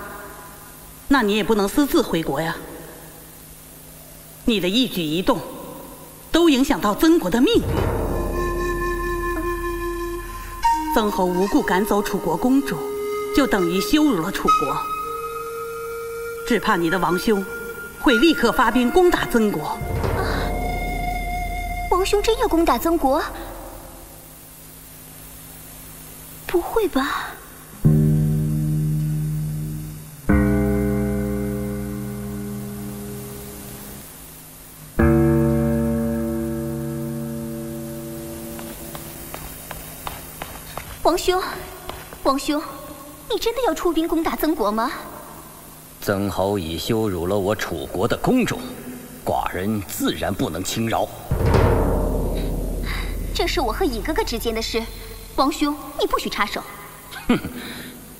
那你也不能私自回国呀。你的一举一动，都影响到曾国的命运。曾侯无故赶走楚国公主，就等于羞辱了楚国。只怕你的王兄会立刻发兵攻打曾国。王兄真要攻打曾国？不会吧？王兄，王兄，你真的要出兵攻打曾国吗？曾侯已羞辱了我楚国的公主，寡人自然不能轻饶。这是我和乙哥哥之间的事，王兄，你不许插手。哼，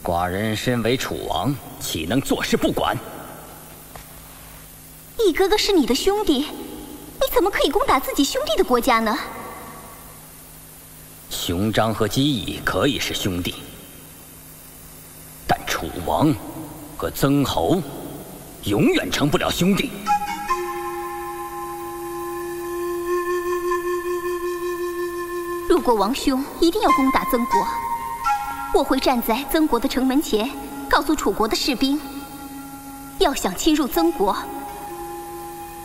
寡人身为楚王，岂能坐视不管？乙哥哥是你的兄弟，你怎么可以攻打自己兄弟的国家呢？熊张和姬乙可以是兄弟，但楚王和曾侯永远成不了兄弟。如果王兄一定要攻打曾国，我会站在曾国的城门前，告诉楚国的士兵：要想侵入曾国，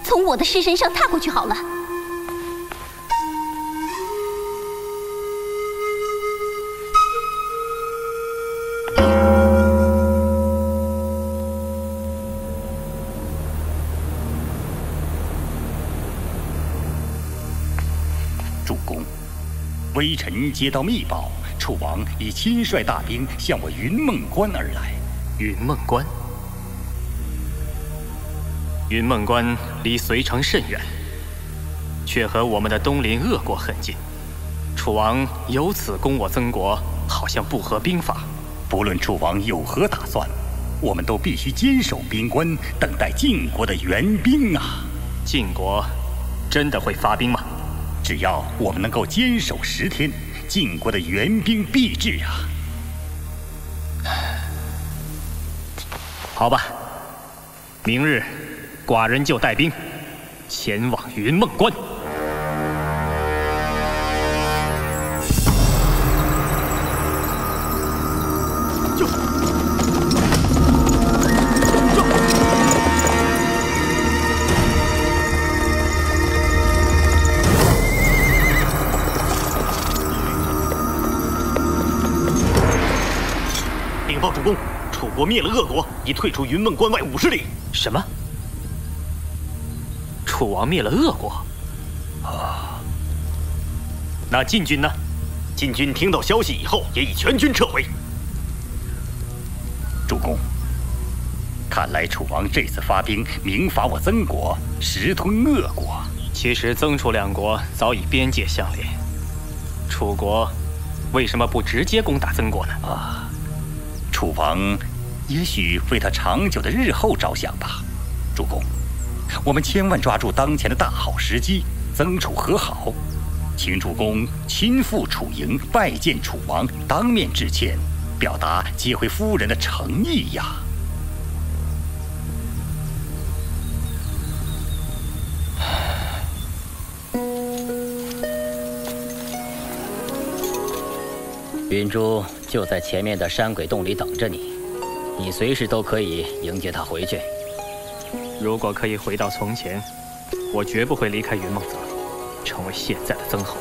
从我的尸身上踏过去好了。微臣接到密报，楚王已亲率大兵向我云梦关而来。云梦关，云梦关离隋城甚远，却和我们的东邻鄂国很近。楚王由此攻我曾国，好像不合兵法。不论楚王有何打算，我们都必须坚守边关，等待晋国的援兵啊！晋国真的会发兵吗？只要我们能够坚守十天，晋国的援兵必至啊！好吧，明日寡人就带兵前往云梦关。我灭了恶国，已退出云梦关外五十里。什么？楚王灭了恶国？啊！那晋军呢？晋军听到消息以后，也已全军撤回。主公，看来楚王这次发兵明伐我曾国，实吞恶国。其实曾楚两国早已边界相连，楚国为什么不直接攻打曾国呢？啊！楚王。也许为他长久的日后着想吧，主公，我们千万抓住当前的大好时机，曾楚和好，请主公亲赴楚营拜见楚王，当面致歉，表达接回夫人的诚意呀。云珠就在前面的山鬼洞里等着你。你随时都可以迎接他回去。如果可以回到从前，我绝不会离开云梦泽，成为现在的曾侯。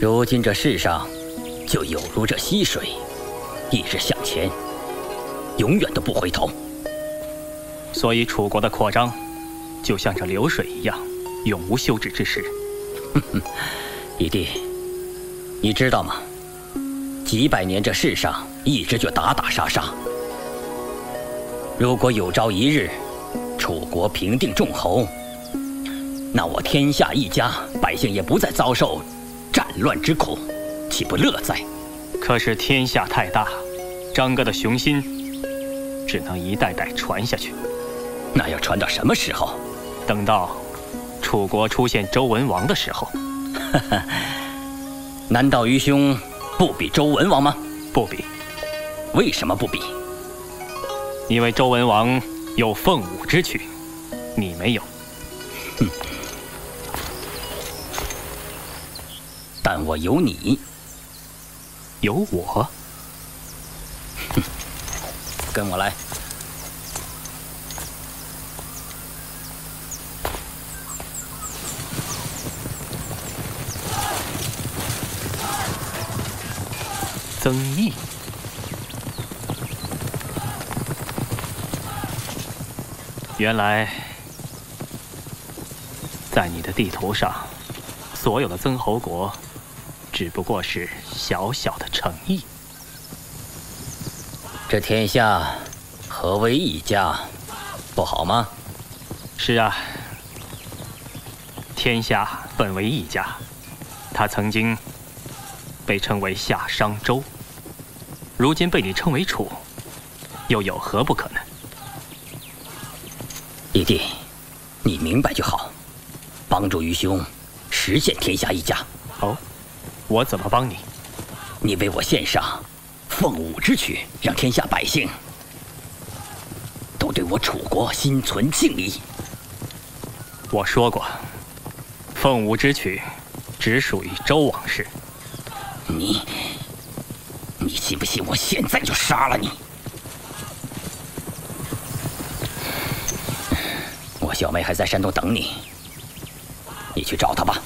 如今这世上，就有如这溪水，一直向前，永远都不回头。所以楚国的扩张，就像这流水一样，永无休止之时。哼哼，义弟，你知道吗？几百年这世上一直就打打杀杀。如果有朝一日，楚国平定众侯，那我天下一家百姓也不再遭受战乱之苦，岂不乐哉？可是天下太大，张哥的雄心只能一代代传下去。那要传到什么时候？等到楚国出现周文王的时候。难道愚兄不比周文王吗？不比。为什么不比？因为周文王有凤舞之曲，你没有。哼。但我有你，有我。哼，跟我来。曾毅，原来在你的地图上，所有的曾侯国只不过是小小的城邑。这天下何为一家？不好吗？是啊，天下本为一家，他曾经被称为夏商周。如今被你称为楚，又有何不可呢？义弟，你明白就好，帮助愚兄实现天下一家。哦，我怎么帮你？你为我献上凤舞之曲，让天下百姓都对我楚国心存敬意。我说过，凤舞之曲只属于周王室。你。你信不信？我现在就杀了你！我小妹还在山洞等你，你去找她吧。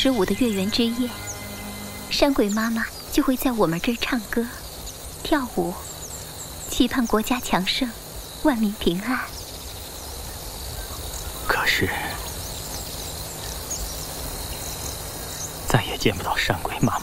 十五的月圆之夜，山鬼妈妈就会在我们这儿唱歌、跳舞，期盼国家强盛，万民平安。可是，再也见不到山鬼妈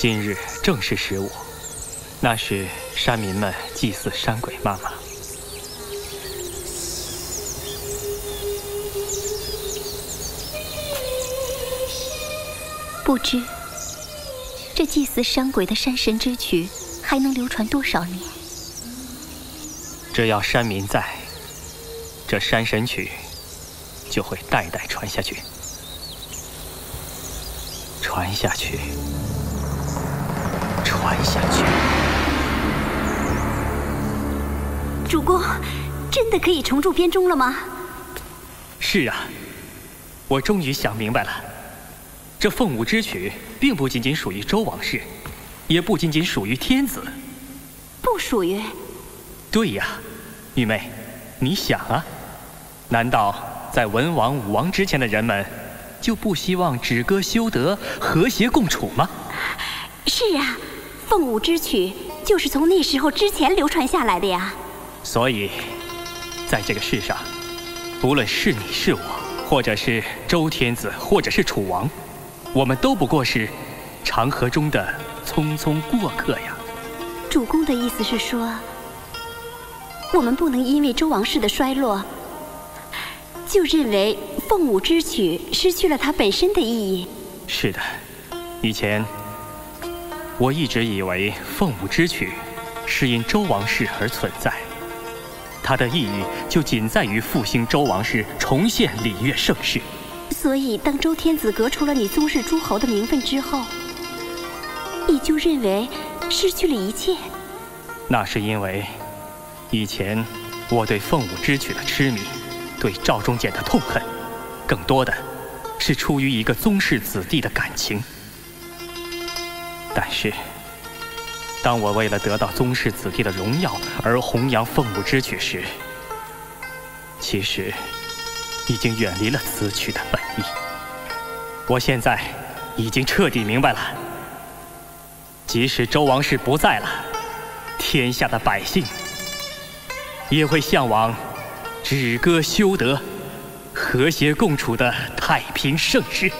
今日正是十五，那是山民们祭祀山鬼妈妈。不知这祭祀山鬼的山神之曲还能流传多少年？只要山民在，这山神曲就会代代传下去，传下去。传下去。主公，真的可以重铸编钟了吗？是啊，我终于想明白了。这凤舞之曲并不仅仅属于周王室，也不仅仅属于天子。不属于？对呀，玉妹，你想啊，难道在文王、武王之前的人们就不希望止戈修德、和谐共处吗？是啊。凤舞之曲就是从那时候之前流传下来的呀。所以，在这个世上，不论是你是我，或者是周天子，或者是楚王，我们都不过是长河中的匆匆过客呀。主公的意思是说，我们不能因为周王室的衰落，就认为凤舞之曲失去了它本身的意义。是的，以前。我一直以为凤舞之曲是因周王室而存在，它的意义就仅在于复兴周王室，重现礼乐盛世。所以，当周天子革除了你宗室诸侯的名分之后，你就认为失去了一切。那是因为以前我对凤舞之曲的痴迷，对赵忠简的痛恨，更多的是出于一个宗室子弟的感情。但是，当我为了得到宗室子弟的荣耀而弘扬凤舞之曲时，其实已经远离了此曲的本意。我现在已经彻底明白了，即使周王室不在了，天下的百姓也会向往止戈修德、和谐共处的太平盛世。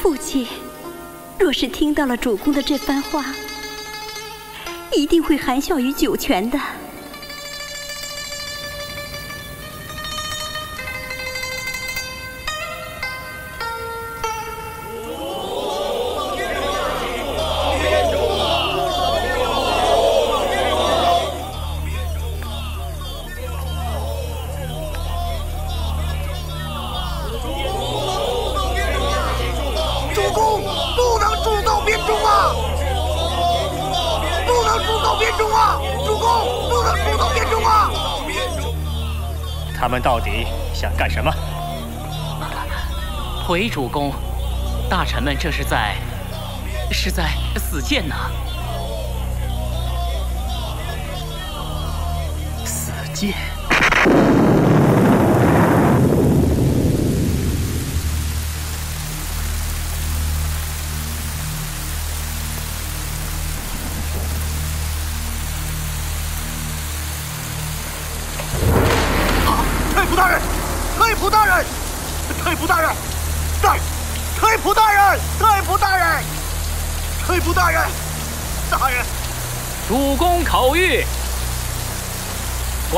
父亲。若是听到了主公的这番话，一定会含笑于九泉的。想干什么？回主公，大臣们这是在是在死谏呢。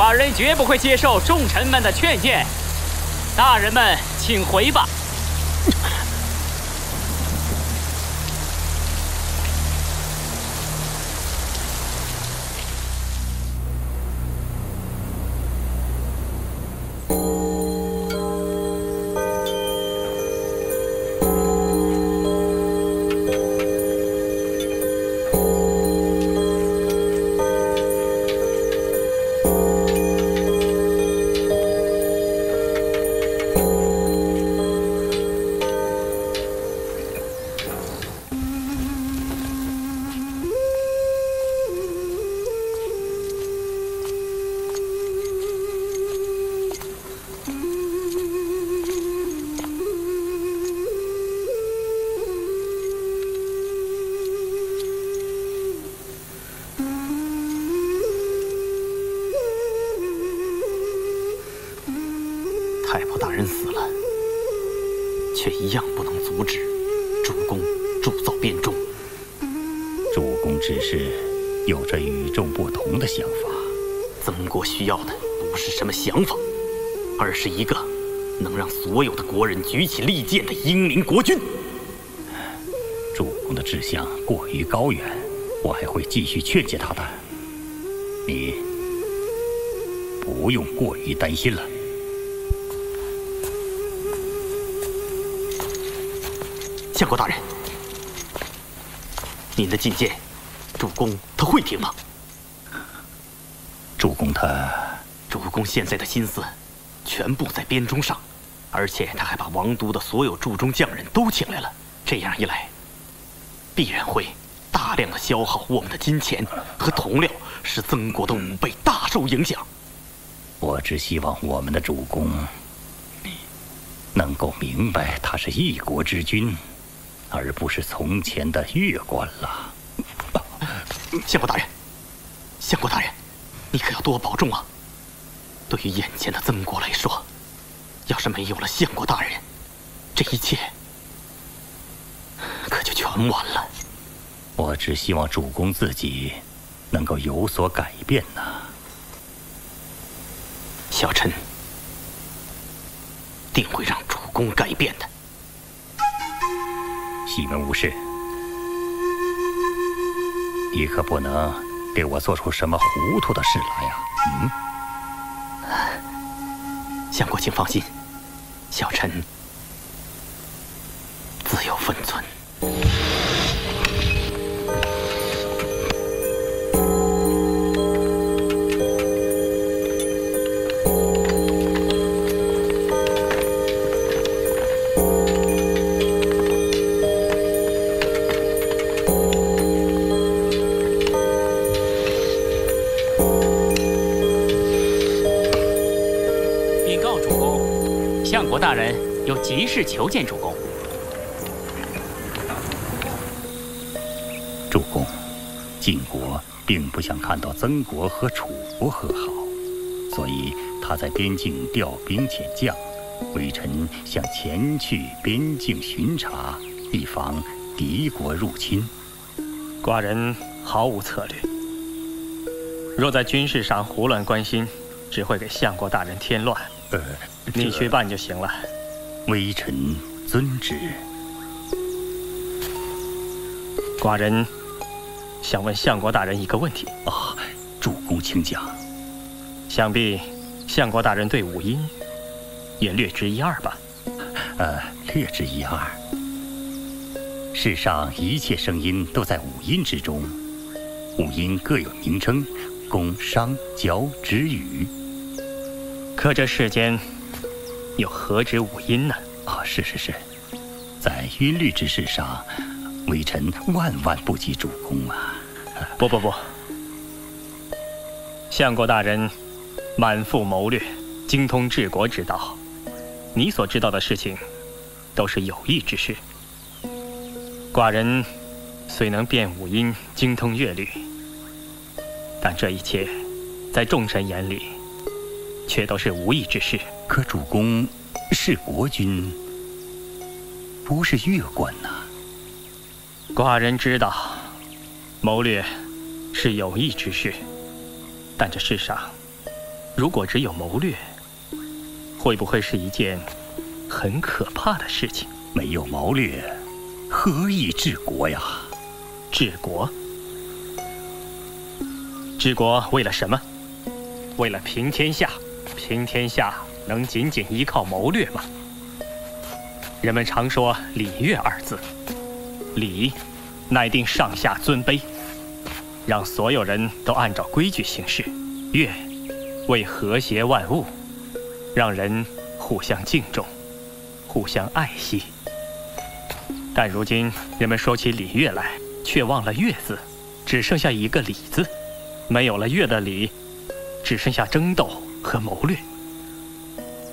寡人绝不会接受众臣们的劝谏。大人们，请回吧。举起利剑的英明国君。主公的志向过于高远，我还会继续劝诫他的。你不用过于担心了。相国大人，您的进谏，主公他会听吗？主公他，主公现在的心思全部在编钟上，而且他还把王都的所有铸钟匠人都请来了。这样一来，必然会大量的消耗我们的金钱和铜料，使曾国的武备大受影响。我只希望我们的主公能够明白，他是一国之君。而不是从前的越官了，相国大人，相国大人，你可要多保重啊！对于眼前的曾国来说，要是没有了相国大人，这一切可就全完了。我只希望主公自己能够有所改变呐。小臣定会让主公改变的。西门无事，你可不能给我做出什么糊涂的事来呀！嗯，相国请放心，小臣自有分寸。急事求见主公。主公，晋国并不想看到曾国和楚国和好，所以他在边境调兵遣将。微臣想前去边境巡查，以防敌国入侵。寡人毫无策略。若在军事上胡乱关心，只会给相国大人添乱。呃，你去办就行了。微臣遵旨。寡人想问相国大人一个问题。啊，主公请讲。想必相国大人对五音也略知一二吧？呃，略知一二。世上一切声音都在五音之中，五音各有名称，宫、商、角、徵、羽。可这世间……又何止五音呢？啊，是是是，在音律之事上，微臣万万不及主公啊！不不不，相国大人满腹谋略，精通治国之道，你所知道的事情，都是有益之事。寡人虽能辨五音，精通乐律，但这一切，在众臣眼里，却都是无益之事。可主公是国君，不是越官呐。寡人知道，谋略是有益之事，但这世上如果只有谋略，会不会是一件很可怕的事情？没有谋略，何以治国呀？治国？治国为了什么？为了平天下，平天下。能仅仅依靠谋略吗？人们常说“礼乐”二字，礼乃定上下尊卑，让所有人都按照规矩行事；乐为和谐万物，让人互相敬重、互相爱惜。但如今人们说起礼乐来，却忘了“乐”字，只剩下一个“礼”字，没有了乐的礼，只剩下争斗和谋略。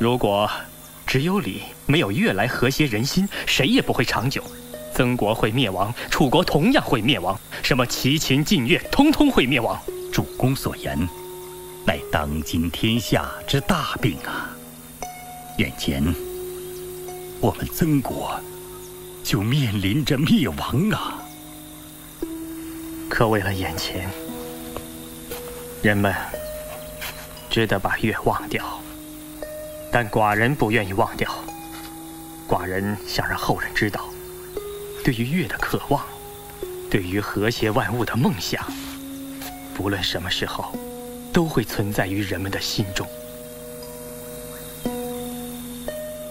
如果只有礼没有乐来和谐人心，谁也不会长久。曾国会灭亡，楚国同样会灭亡。什么齐秦晋越，通通会灭亡。主公所言，乃当今天下之大病啊！眼前我们曾国就面临着灭亡啊！可为了眼前，人们只得把月忘掉。但寡人不愿意忘掉。寡人想让后人知道，对于月的渴望，对于和谐万物的梦想，不论什么时候，都会存在于人们的心中。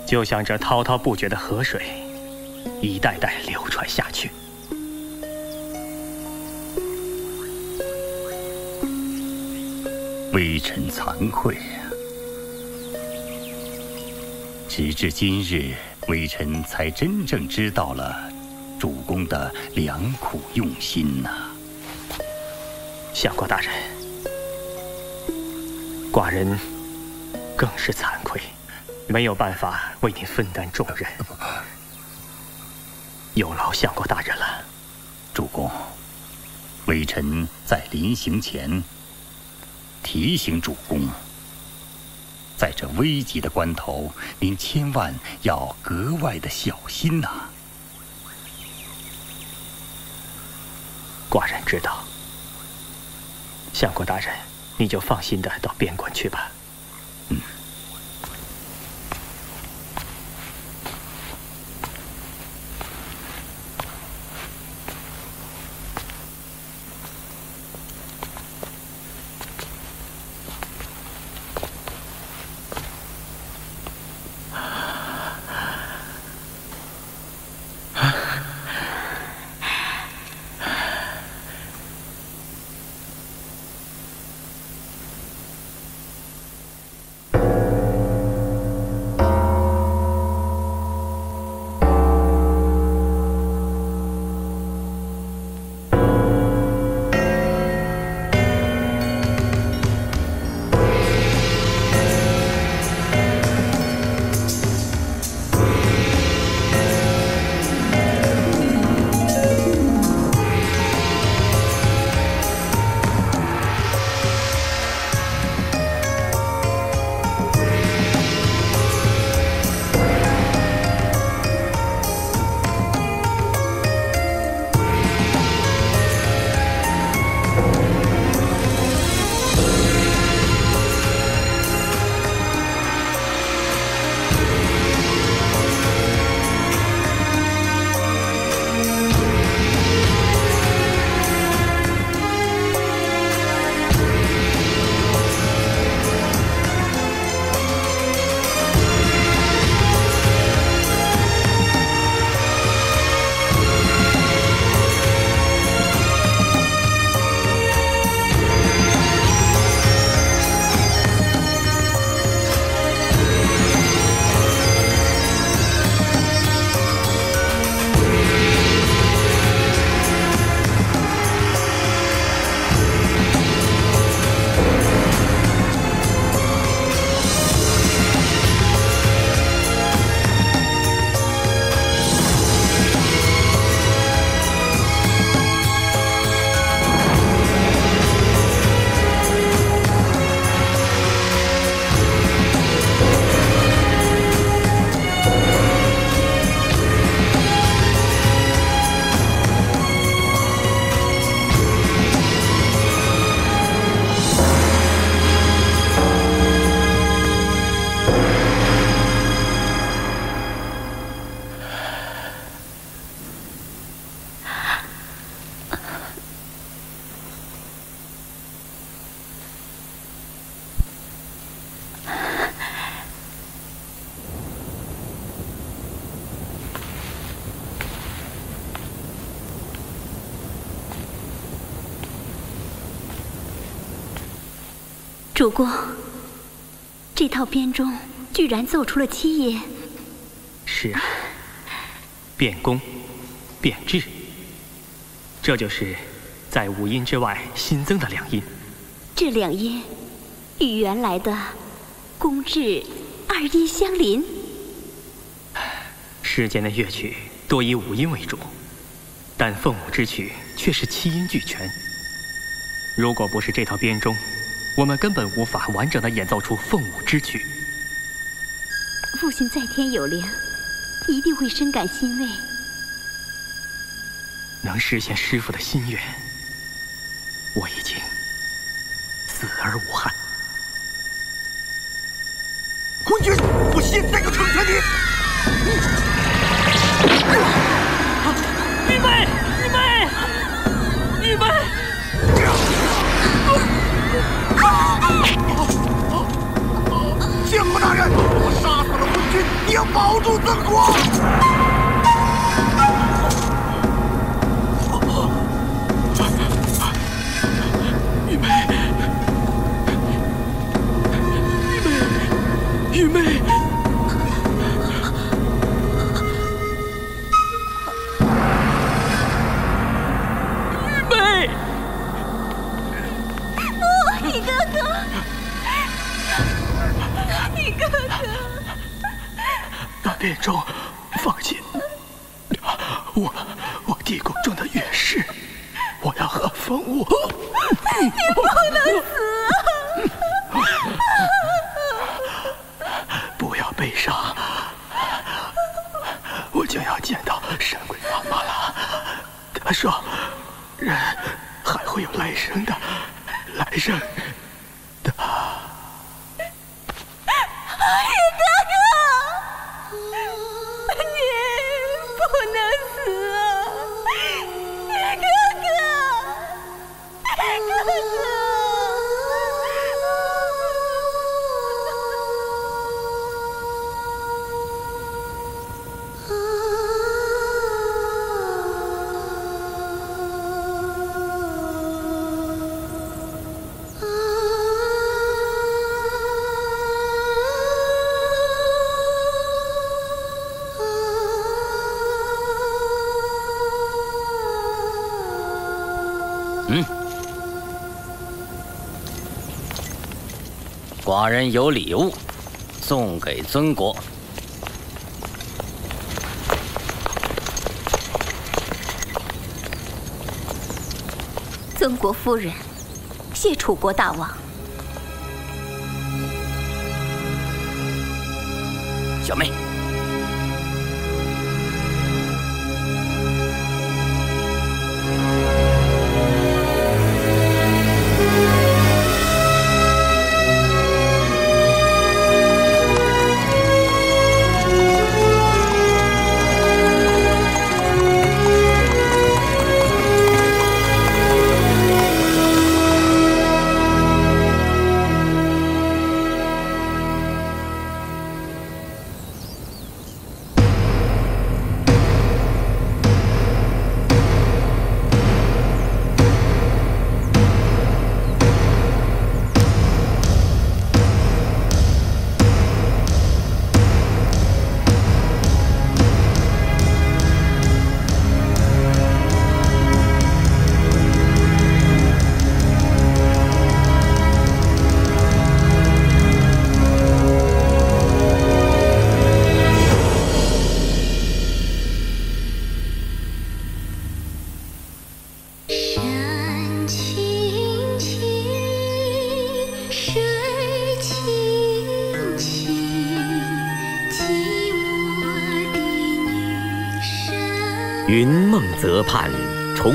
就像这滔滔不绝的河水，一代代流传下去。微臣惭愧！直至今日，微臣才真正知道了主公的良苦用心呐。相国大人，寡人更是惭愧。没有办法为您分担重任，有劳相国大人了。主公，微臣在临行前提醒主公，在这危急的关头，您千万要格外的小心呐。寡人知道，相国大人，你就放心的到边关去吧。主公，这套编钟居然奏出了七音。是啊，变宫，变质，这就是在五音之外新增的两音。这两音与原来的宫制二音相邻。世间的乐曲多以五音为主，但凤舞之曲却是七音俱全。如果不是这套编钟，我们根本无法完整的演奏出凤舞之曲。父亲在天有灵，一定会深感欣慰。能实现师傅的心愿，我已经死而无憾。昏君，我现在就成全你！国大人，我杀死了昏君，你要保住曾国！玉妹，玉变重寡人有礼物送给曾国。曾国夫人，谢楚国大王。小妹。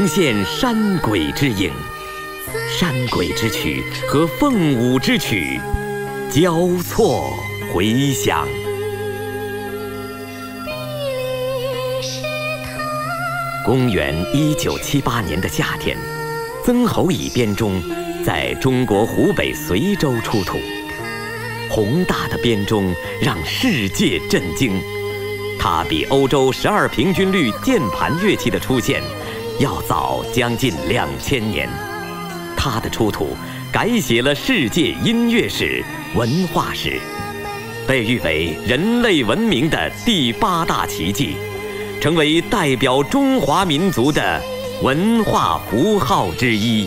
现山鬼之影，山鬼之曲和凤舞之曲交错回响。公元一九七八年的夏天，曾侯乙编钟在中国湖北随州出土，宏大的编钟让世界震惊。它比欧洲十二平均律键盘乐器的出现要早将近两千年，它的出土改写了世界音乐史、文化史，被誉为人类文明的第八大奇迹，成为代表中华民族的文化符号之一。